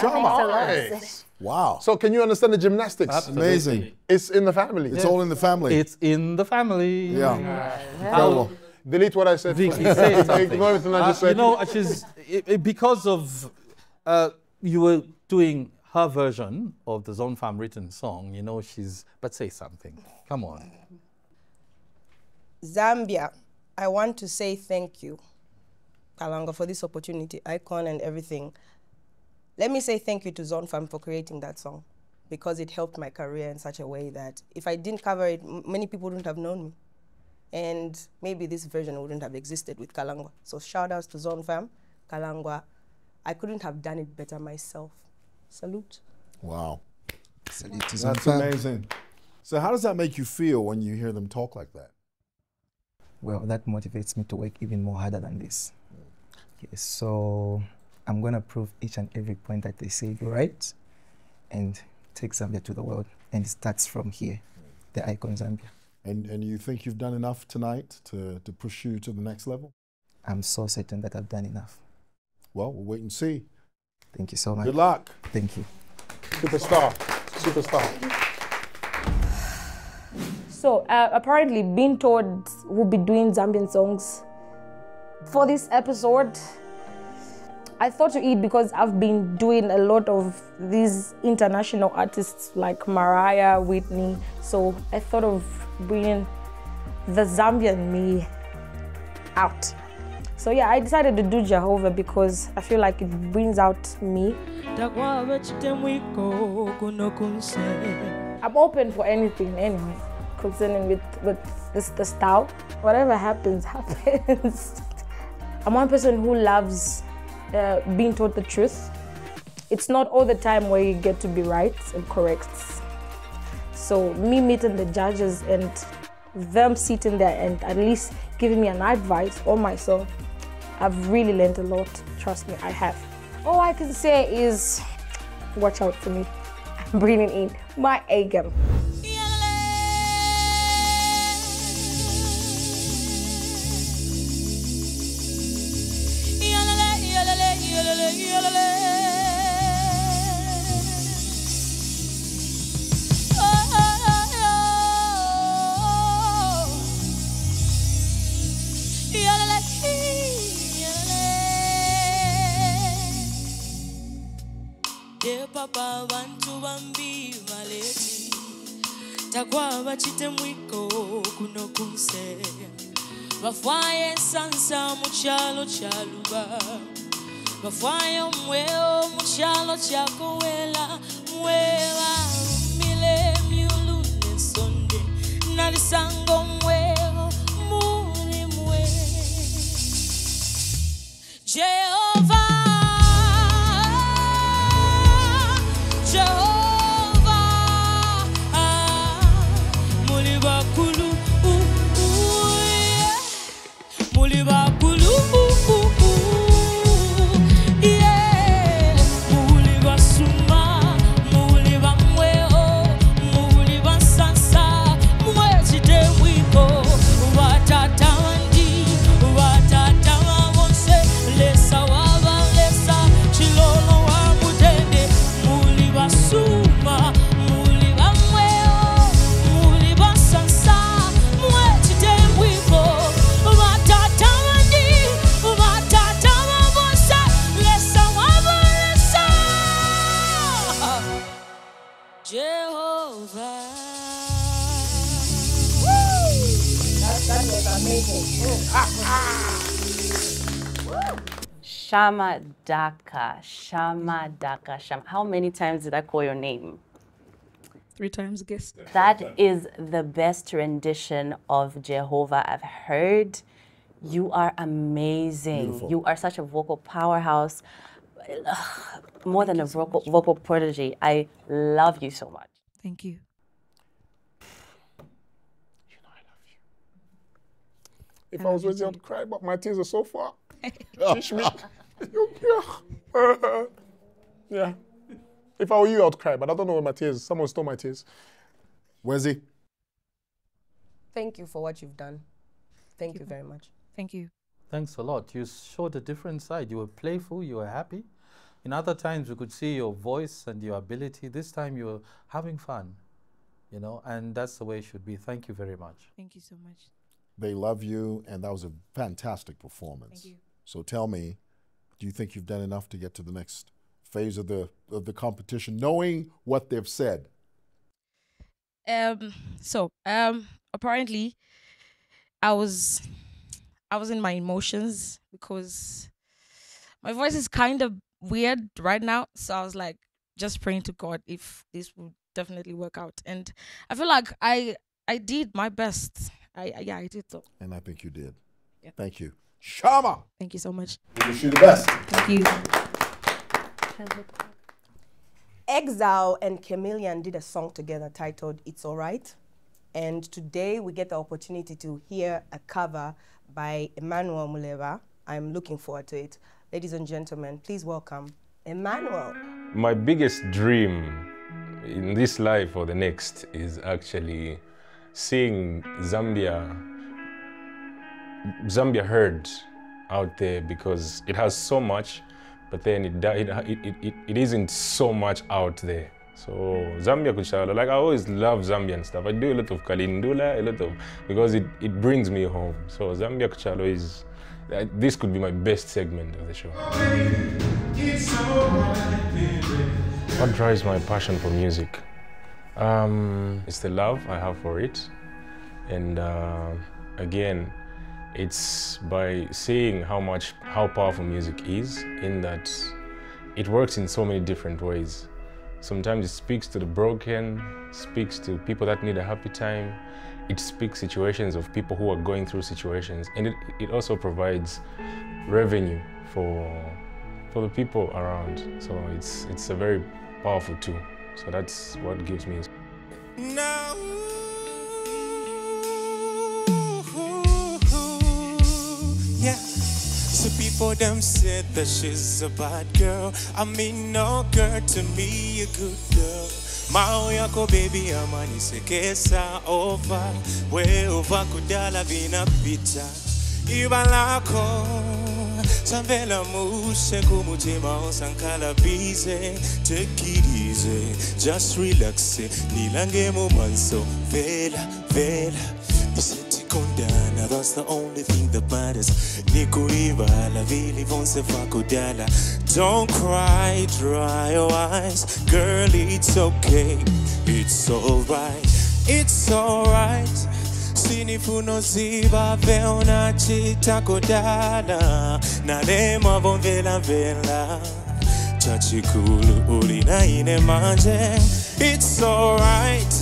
Shama, all Excellent. right. Wow. So can you understand the gymnastics? Absolutely. Amazing. It's in the family. It's all in the family. It's in the family. Yeah. How, delete what I said. Vicky, say. Ignore everything I Uh, just said. You know, she's, it, it- because of uh, you were doing her version of the Zone Fam written song, you know, she's, but say something. Come on. Zambia, I want to say thank you, Kalanga, for this opportunity, icon and everything. Let me say thank you to Zone Fam for creating that song because it helped my career in such a way that if I didn't cover it, many people wouldn't have known me. And maybe this version wouldn't have existed with Kalangwa. So shout outs to Zone Fam, Kalangwa. I couldn't have done it better myself. Salute. Wow. Salute to That's Zone Fam. amazing. So how does that make you feel when you hear them talk like that? Well, that motivates me to work even more harder than this. Hmm. Yes, so I'm gonna prove each and every point that they say right and take Zambia to the world. And it starts from here, the icon Zambia. And and you think you've done enough tonight to, to push you to the next level? I'm so certain that I've done enough. Well, we'll wait and see. Thank you so much. Good luck. Thank you. Superstar. Superstar. So uh, apparently, being told we'll be doing Zambian songs for this episode, I thought to eat because I've been doing a lot of these international artists like Mariah, Whitney. So I thought of bringing the Zambian me out. So yeah, I decided to do Jehovah because I feel like it brings out me. I'm open for anything anyway, concerning with with this the style. Whatever happens, (laughs) happens. I'm one person who loves uh, being told the truth. It's not all the time where you get to be right and correct. So me meeting the judges and them sitting there and at least giving me an advice on my song, I've really learned a lot. Trust me, I have. All I can say is, watch out for me. I'm bringing in my A game. Papa bantu bambi maleti takwava chitemwiko kuno kunse. Bafwaye ensansa mu kyalo kya luba. Bafwaye omwewo mu kyalo kya kowela mwewa mile myulu ensonde nalisanga omwewo Shama Daka, Shama Daka, Shama. How many times did I call your name? Three times guess. That is the best rendition of Jehovah I've heard. You are amazing. Beautiful. You are such a vocal powerhouse. Ugh, More than a vocal, vocal prodigy. I love you so much. Thank you. If I was raised, I'd cry, but my tears are so far. (laughs) Teach me. (laughs) yeah. If I were you, I'd cry, but I don't know where my tears. Someone stole my tears. Where's he? Thank you for what you've done. Thank you very much. Thank you. Thanks a lot. You showed a different side. You were playful, you were happy. In other times, we could see your voice and your ability. This time, you were having fun, you know, and that's the way it should be. Thank you very much. Thank you so much. They love you, and that was a fantastic performance. Thank you. So tell me, do you think you've done enough to get to the next phase of the of the competition, knowing what they've said? Um. So, um. Apparently, I was, I was in my emotions because my voice is kind of weird right now. So I was like, just praying to God if this will definitely work out. And I feel like I, I did my best. I, I yeah, I did so. And I think you did. Yeah. Thank you. Shama! Thank you so much. We wish you the best. Thank you. Exile and Chameleon did a song together titled It's Alright. And today we get the opportunity to hear a cover by Emmanuel Muleva. I'm looking forward to it. Ladies and gentlemen, please welcome Emmanuel. My biggest dream in this life or the next is actually seeing Zambia Zambia heard out there because it has so much, but then it, it, it, it, it isn't so much out there. So Zambia Kuchalo, like I always love Zambian stuff. I do a lot of Kalindula, a lot of, because it, it brings me home. So Zambia Kuchalo is, uh, this could be my best segment of the show. What drives my passion for music? Um, it's the love I have for it. And uh, again, it's by seeing how much, how powerful music is in that it works in so many different ways. Sometimes it speaks to the broken, speaks to people that need a happy time. It speaks situations of people who are going through situations. And it, it also provides revenue for, for the people around. So it's, it's a very powerful tool. So that's what gives me So before them said that she's a bad girl, I mean no girl to me a good girl. Mao yako baby amanisekesa over, we over kudala vinapita iba lako samvela muse kumutima osankala bize take it easy. Just relax eh? nilange mumanso vela vela Kondana, that's the only thing that matters. Nikurivala, vili vonse fakudala. Don't cry, dry your eyes. Girl, it's okay. It's alright. It's alright. sinifuno ziva veona chitakodala nalema vomvelamvela chachikulu ulina ine manje it's alright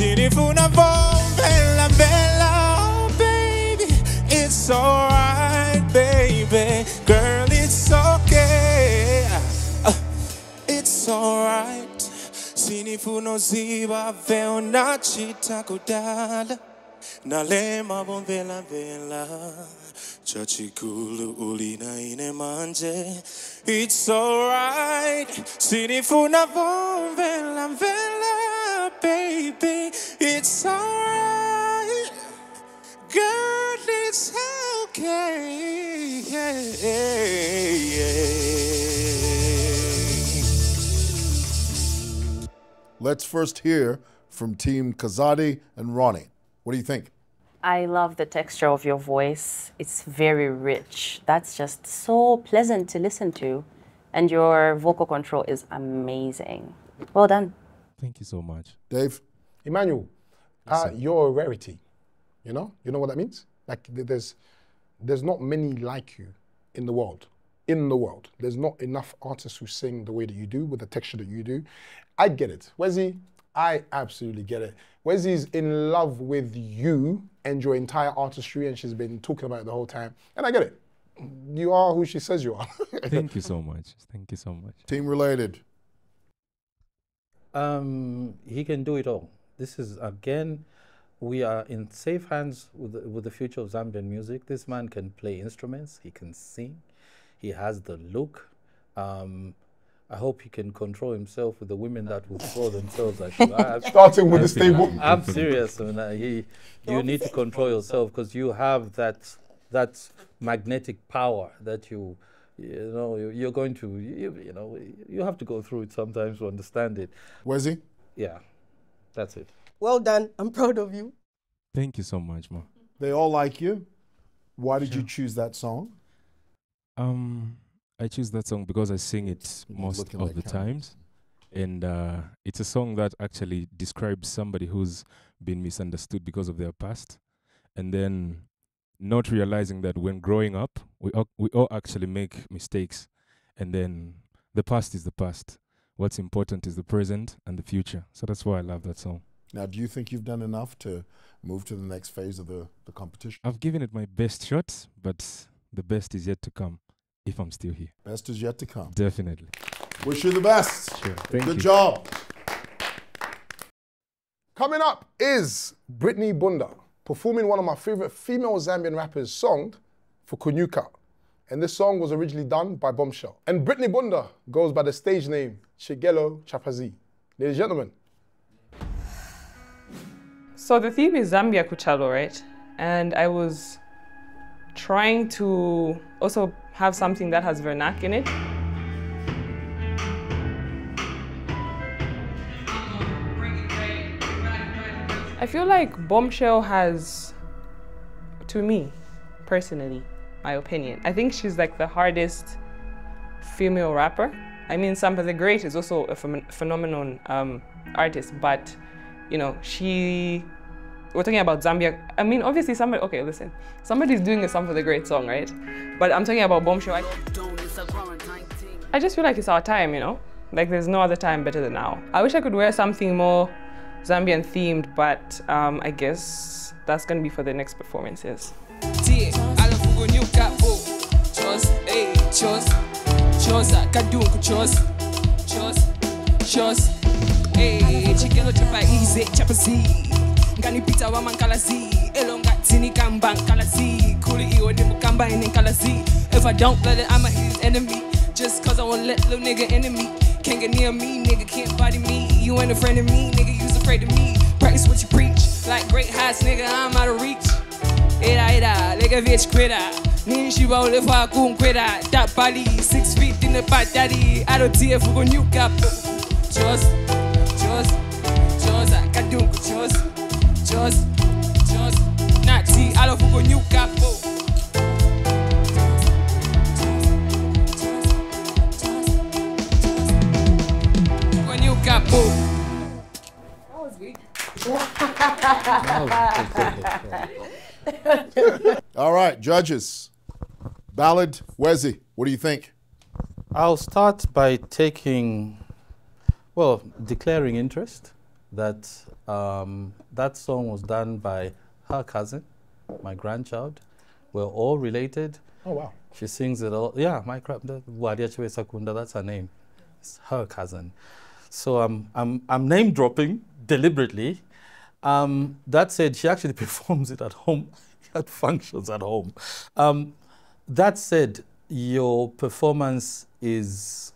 sinifuna vomvelamvela oh baby it's alright baby. Girl it's okay. Uh, it's alright. Sinifuno ziva veona chitakodala nalema vomvelamvela it's alright. Baby. It's alright. Girl it's okay. Yeah, Let's first hear from Team Kazadi and Ronnie. What do you think? I love the texture of your voice. It's very rich. That's just so pleasant to listen to. And your vocal control is amazing. Well done. Thank you so much. Dave? Emmanuel, uh, you're a rarity. You know? You know what that means? Like there's there's not many like you in the world. In the world. There's not enough artists who sing the way that you do, with the texture that you do. I get it. Wezi, I absolutely get it. Wezi's in love with you and your entire artistry, and she's been talking about it the whole time. And I get it. You are who she says you are. (laughs) Thank you so much. Thank you so much. Team related. Um, he can do it all. This is again, we are in safe hands with the, with the future of Zambian music. This man can play instruments. He can sing. He has the look. Um, I hope he can control himself with the women that will throw themselves at (laughs) you. I- I- Starting with I the feel- stable. I'm serious. I mean, uh, he, you need to control yourself because you have that that magnetic power that you you know you- you're going to you, you know you have to go through it sometimes to understand it. Wezi? Yeah, that's it. Well done. I'm proud of you. Thank you so much, ma. They all like you. Why did you choose that song? Um, I choose that song because I sing it most of like the times, and uh, it's a song that actually describes somebody who's been misunderstood because of their past, and then not realizing that when growing up, we all, we all actually make mistakes, and then the past is the past. What's important is the present and the future. So that's why I love that song. Now, do you think you've done enough to move to the next phase of the, the competition? I've given it my best shot, but the best is yet to come if I'm still here. Best is yet to come. Definitely. Wish you the best. Sure. Thank Good you. job. Coming up is Brittany Bunda performing one of my favorite female Zambian rappers' song for Kunyuka. And this song was originally done by Bombshell. And Brittany Bunda goes by the stage name Chigelo Chapazi. Ladies and gentlemen, So the theme is Zambia Kuchalo, right? And I was trying to also have something that has Vernac in it. I feel like Bombshell has, to me, personally, my opinion, I think she's like the hardest female rapper. I mean, Sampa the Great is also a phenomenon um, artist, but you know, she. We're talking about Zambia. I mean, obviously, somebody. Okay, listen. Somebody's doing a Sampa the Great song, right? But I'm talking about Bombshell. I, I just feel like it's our time, you know? Like, there's no other time better than now. I wish I could wear something more Zambian themed, but um, I guess that's gonna be for the next performances. Tinikamba nkalazi ndimukamba ine nkalazi if i don't let it i'm a his enemy just cause i won't let little nigga enemy can't get near me nigga can't body me you ain't a friend of me nigga you's afraid of me practice what you preach like great heights nigga i'm out of reach Era era, lega vich quita. Nini shiba ole fa kun quita. That body, six feet in the back daddy. I don't tear for new cap. Chos, new cap. That was weak. (laughs) All right, judges. Ballad, Wezi, what do you think? I'll start by taking, well, declaring interest that um, that song was done by her cousin, my grandchild. We're all related. Oh, wow. She sings it all. Yeah, my crap, Wadia Chwe Sakunda, that's her name. It's her cousin. So I'm, I'm, I'm name dropping deliberately. Um, that said, she actually (laughs) performs it at home, (laughs) at functions at home. Um, that said, your performance is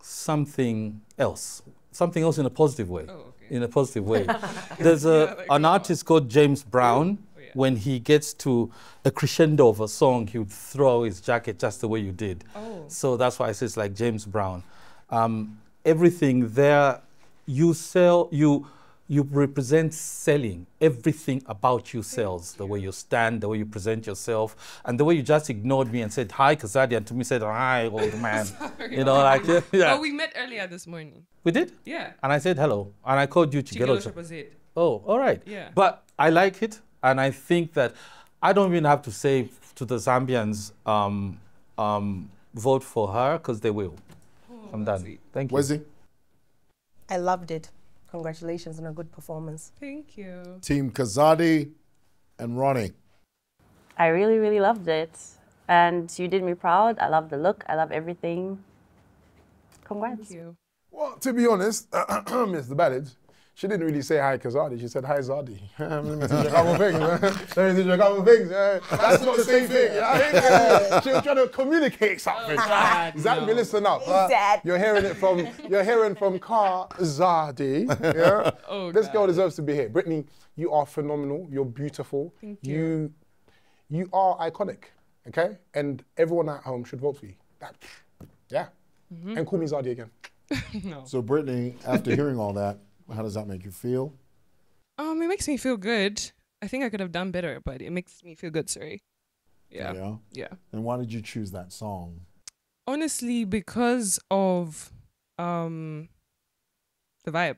something else, something else in a positive way. In a positive way. (laughs) There's a, an artist called James Brown. When he gets to a crescendo of a song, he would throw his jacket just the way you did. Oh. So that's why I say it's like James Brown. Um, everything there, you sell, you you represent selling. Everything about you sells. The way you stand, the way you present yourself, and the way you just ignored me and said hi, Kazadi, and to me said hi, old man. (laughs) Sorry. you know, like (laughs) yeah. Oh, we met earlier this morning. We did? Yeah. And I said hello, and I called you Chigelo. Chigelo Chapazit. Oh, all right. Yeah. But I like it, and I think that I don't even have to say to the Zambians, um, um, vote for her because they will. I'm done. Thank you. Wezi? I loved it. Congratulations on a good performance. Thank you. Team Kazadi and Ronnie. I really, really loved it. And you did me proud. I love the look. I love everything. Congrats. Thank you. Well, to be honest, (clears throat) Miss the Ballad, she didn't really say hi Kazadi. She said hi Zadi. (laughs) Let me teach you a couple things. man. Let me teach you a couple things. That's not the same thing. yeah. She was trying to communicate something. God, Zambi, no. listen up. uh, Dad. you're hearing it from you're hearing from Car Zadi. Yeah. Oh, this God. girl deserves to be here. Brittany, you are phenomenal. You're beautiful. Thank You you you are iconic. Okay, and everyone at home should vote for you. That, yeah. Mhm. And call me Zadi again. (laughs) no. So, Brittany, after hearing all that, how does that make you feel? Um, it makes me feel good. I think I could have done better, but it makes me feel good. Sorry. Yeah. Yeah. Yeah. And why did you choose that song? Honestly, because of um the vibe,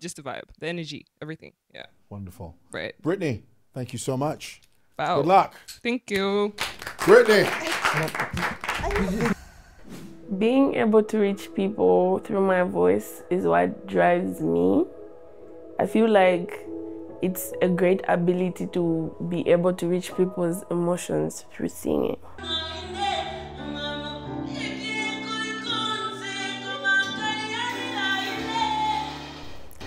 just the vibe, the energy, everything. Yeah. Wonderful. Right. Brittany, thank you so much. Wow. Good luck. Thank you. Brittany. Being able to reach people through my voice is what drives me. I feel like it's a great ability to be able to reach people's emotions through singing.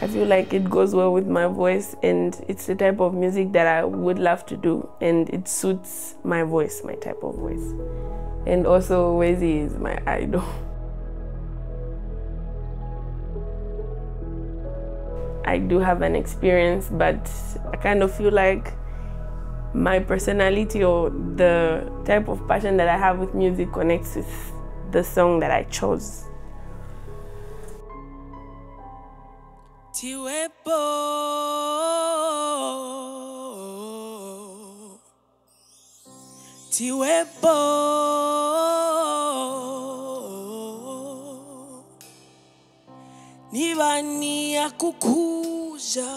I feel like it goes well with my voice, and it's the type of music that I would love to do, and it suits my voice, my type of voice. And also, Wezi is my idol. I do have an experience, but I kind of feel like my personality or the type of passion that I have with music connects with the song that I chose. Tiwepo. Tiwepo. Nibani ya kukuja.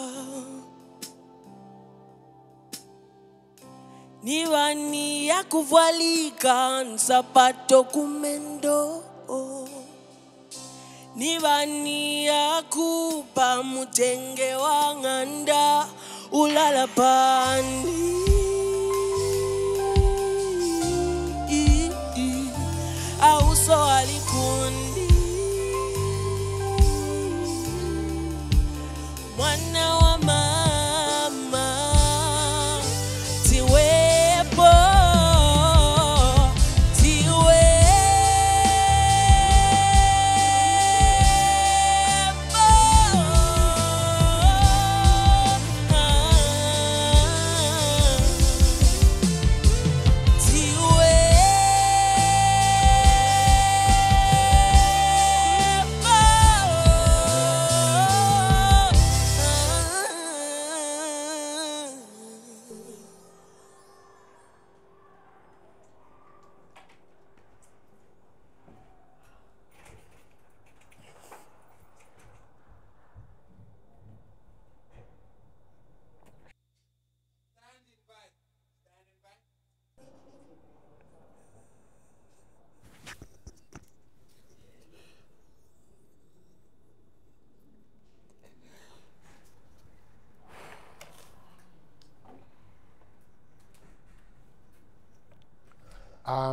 Nibani ya kuvalika nsapato kumendo. Nibani ya kupa mutenge wa ng'anda ulala pani. Auso alikundi mwana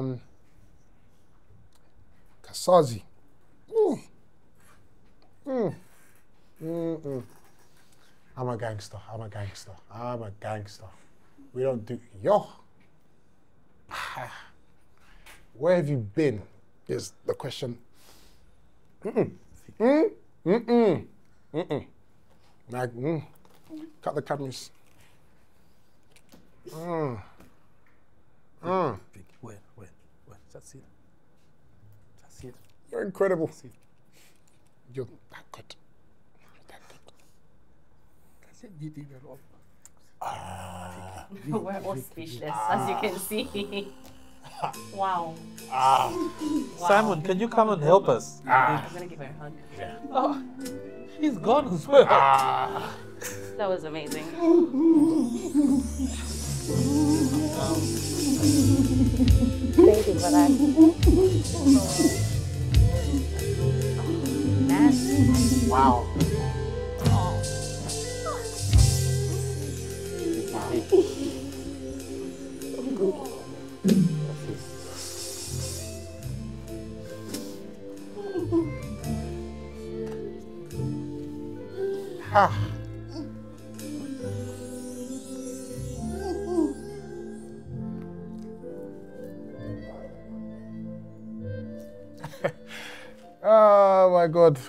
Um, Kasazi. Mm. Mm. Mm, mm. I'm a gangster. I'm a gangster. I'm a gangster. We don't do yo. (sighs) Where have you been? Is the question. Mm-mm. Mm? Mm-mm. Mm-mm. Like, mm. Cut the cameras. Mm. Mm. That's it. That's it. You're incredible. You're that good. Ah. (laughs) We're all speechless, as you can see. (laughs) wow. Ah. Wow. Simon, can you come and help us? I'm gonna give her a hug. Oh, he's gone as well. That was amazing. (laughs) You for that. Wow. Ha. My god.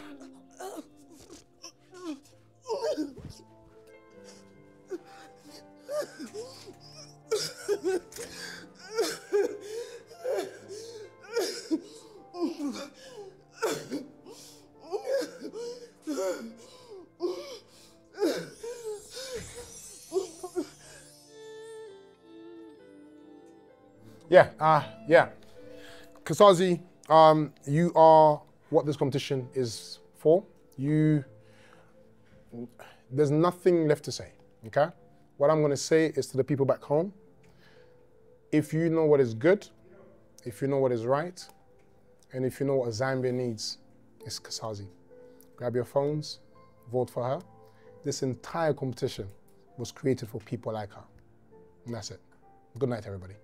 Yeah, uh, yeah. Kasazi, um, you are what this competition is for. You, there's nothing left to say, okay? What I'm gonna say is to the people back home, if you know what is good, if you know what is right, and if you know what Zambia needs, it's Kasazi. Grab your phones, vote for her. This entire competition was created for people like her. And that's it. Good night, everybody.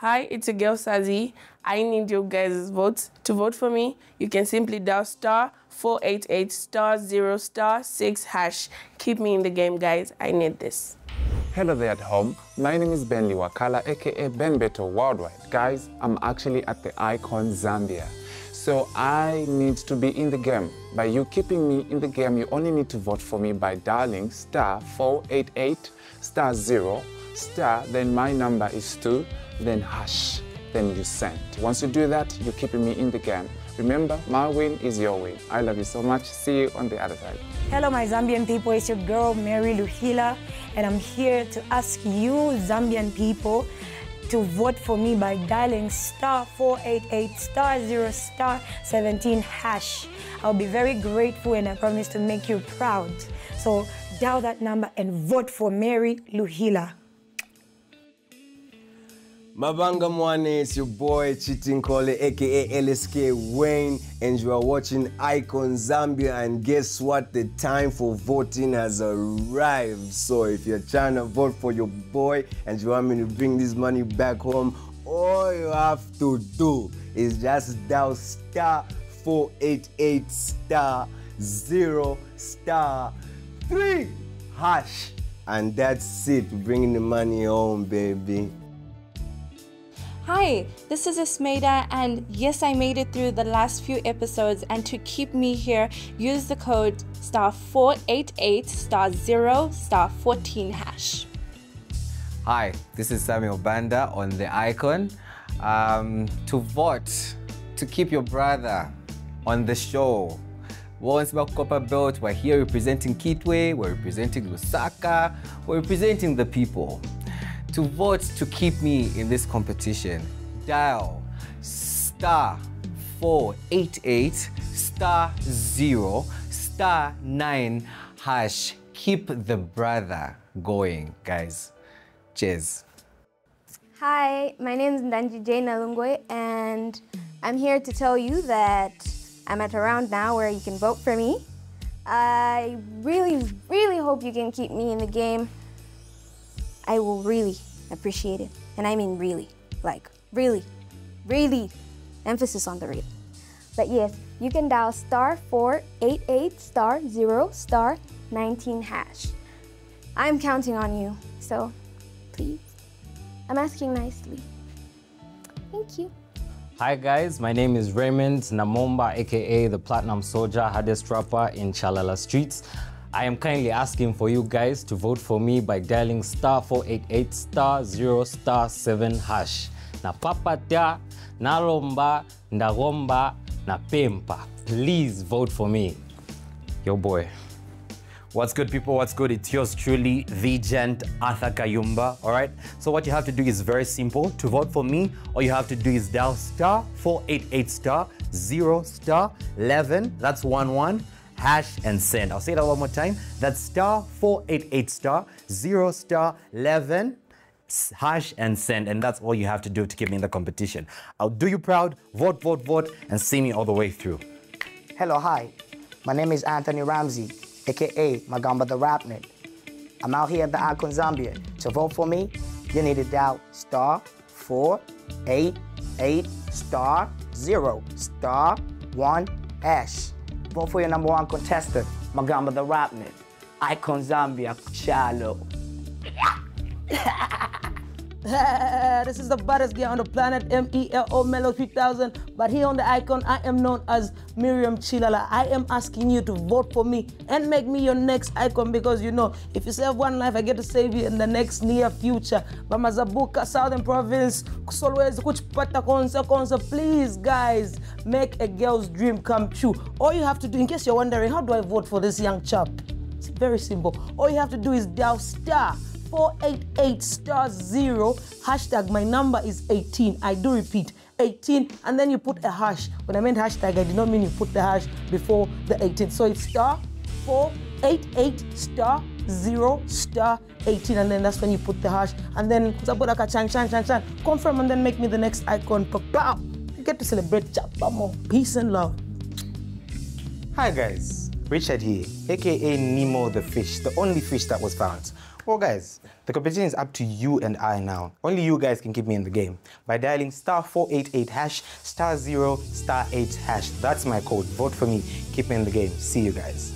Hi, it's your girl Sazi. I need your guys' votes. To vote for me, you can simply dial star 488 star 0 star 6 hash. Keep me in the game, guys. I need this. Hello there at home. My name is Ben Liwakala, aka Ben Beto Worldwide. Guys, I'm actually at the Icon Zambia. So I need to be in the game. By you keeping me in the game, you only need to vote for me by dialing star 488 star 0 star, then my number is 2, then hash, then you send. Once you do that, you're keeping me in the game. Remember, my win is your win. I love you so much. See you on the other side. Hello, my Zambian people. It's your girl, Mary Luhila, and I'm here to ask you, Zambian people, to vote for me by dialing star 488 star 0 star 17 hash. I'll be very grateful and I promise to make you proud. So dial that number and vote for Mary Luhila. Mabanga Mwane, it's your boy Cheating Kole, aka LSK Wayne, and you are watching Icon Zambia. And guess what? The time for voting has arrived. So if you're trying to vote for your boy and you want me to bring this money back home, all you have to do is just dial star 488 star 0 star 3 hash. And that's it, bringing the money home, baby. Hi, this is Esmeda, and yes, I made it through the last few episodes. And to keep me here, use the code star 488 star 0 star 14 hash. Hi, this is Samuel Banda on the icon. Um, to vote, to keep your brother on the show. Once about Copperbelt, we're here representing Kitwe, we're representing Lusaka, we're representing the people. To vote to keep me in this competition, dial star 488 star 0 star 9 hash. Keep the brother going, guys. Cheers. Hi, my name is Ndanji J. Nalungwe, and I'm here to tell you that I'm at a round now where you can vote for me. I really, really hope you can keep me in the game. I will really appreciate it. And I mean really. Like, really, really. Emphasis on the really. But yes, you can dial star 488 star 0 star 19 hash. I'm counting on you, so please. I'm asking nicely. Thank you. Hi guys, my name is Raymond Namomba, aka the Platinum Soldier, hardest rapper in Chalala streets. I am kindly asking for you guys to vote for me by dialing star 488 star 0 star 7 hash. Na papata, nalomba, ndagomba, na pempa. Please vote for me. Yo boy. What's good, people? What's good? It's yours truly, the gent Arthur Kayumba. All right. So what you have to do is very simple. To vote for me, all you have to do is dial star 488 star 0 star 11. That's 1 1 hash and send. I'll say that one more time. That's star 488 star 0 star 11 hash and send. And that's all you have to do to keep me in the competition. I'll do you proud. Vote, vote, vote, and see me all the way through. Hello, hi. My name is Anthony Ramsey, aka Magamba the Rapnet. I'm out here at the Icon Zambia. To vote for me, you need to dial star 488 star 0 star 1 hash. Vote for your number one contestant, Magamba the Rapnet. Icon Zambia, Chalo. (laughs) this is the baddest girl on the planet, M-E-L-O Melo 3000. But here on the icon, I am known as Miriam Chilala. I am asking you to vote for me and make me your next icon because you know, if you save one life, I get to save you in the next near future. Bamazabuka, Southern Province, Solwezi, Kuchipata, Konsa, Konsa, please, guys, make a girl's dream come true. All you have to do, in case you're wondering, how do I vote for this young chap? It's very simple. All you have to do is dial star 488 star 0 hashtag my number is 18 i do repeat 18 and then you put a hash. When i meant hashtag i did not mean you put the hash before the 18 so it's star 488 star 0 star 18 and then that's when you put the hash. And then zabodaka chan chan chan chan confirm and then make me the next icon. Pow! you get to celebrate Chapamo. peace and love. Hi guys, Richard here, aka Nemo the fish, the only fish that was found. Guys, the competition is up to you and I now. Only you guys can keep me in the game by dialing star 488 hash star 0 star 8 hash. That's my code. Vote for me. Keep me in the game. See you guys.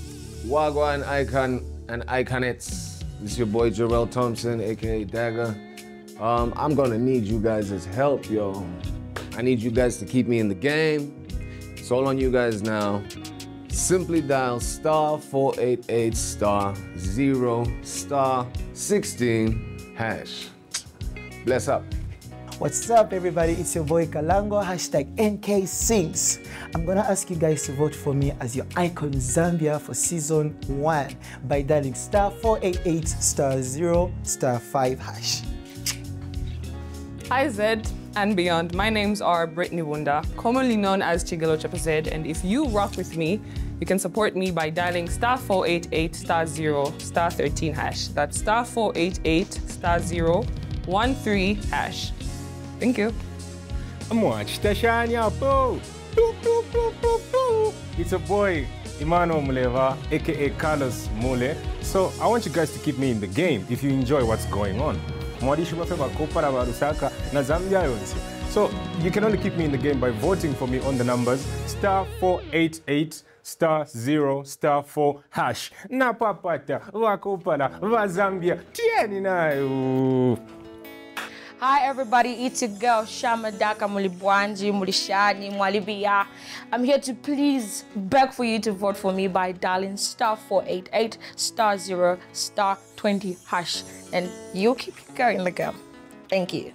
Wagwan Icon and Iconettes. This is your boy Jarrell Thompson, aka Dagger. Um, I'm gonna need you guys' help, yo. I need you guys to keep me in the game. It's all on you guys now. Simply dial star 488 star 0 star 16 hash. Bless up. What's up, everybody? It's your boy Kalango, hashtag NK Sings. I'm gonna ask you guys to vote for me as your icon Zambia for season one by dialing star 488 star 0 star 5 hash. Hi Zed and beyond. My names are Brittany Wunda, commonly known as Chigelo Chapa Zed, and if you rock with me, you can support me by dialing star 488 star 0 star 13 hash. That's star 488 star 0 13 hash. Thank you. Boop, boop, boop. It's a boy, Emmanuel Muleva, aka Carlos Mule. So I want you guys to keep me in the game if you enjoy what's going on. So you can only keep me in the game by voting for me on the numbers star 488 star 0 star 4 hash. Napapata vakopala vazambia tieni. Hi everybody, it's your girl Shamadaka Mulibwanji Mulishani Mwalibia. I'm here to please beg for you to vote for me by dialing star 488 star 0 star 20 hash and you keep going the girl. Thank you.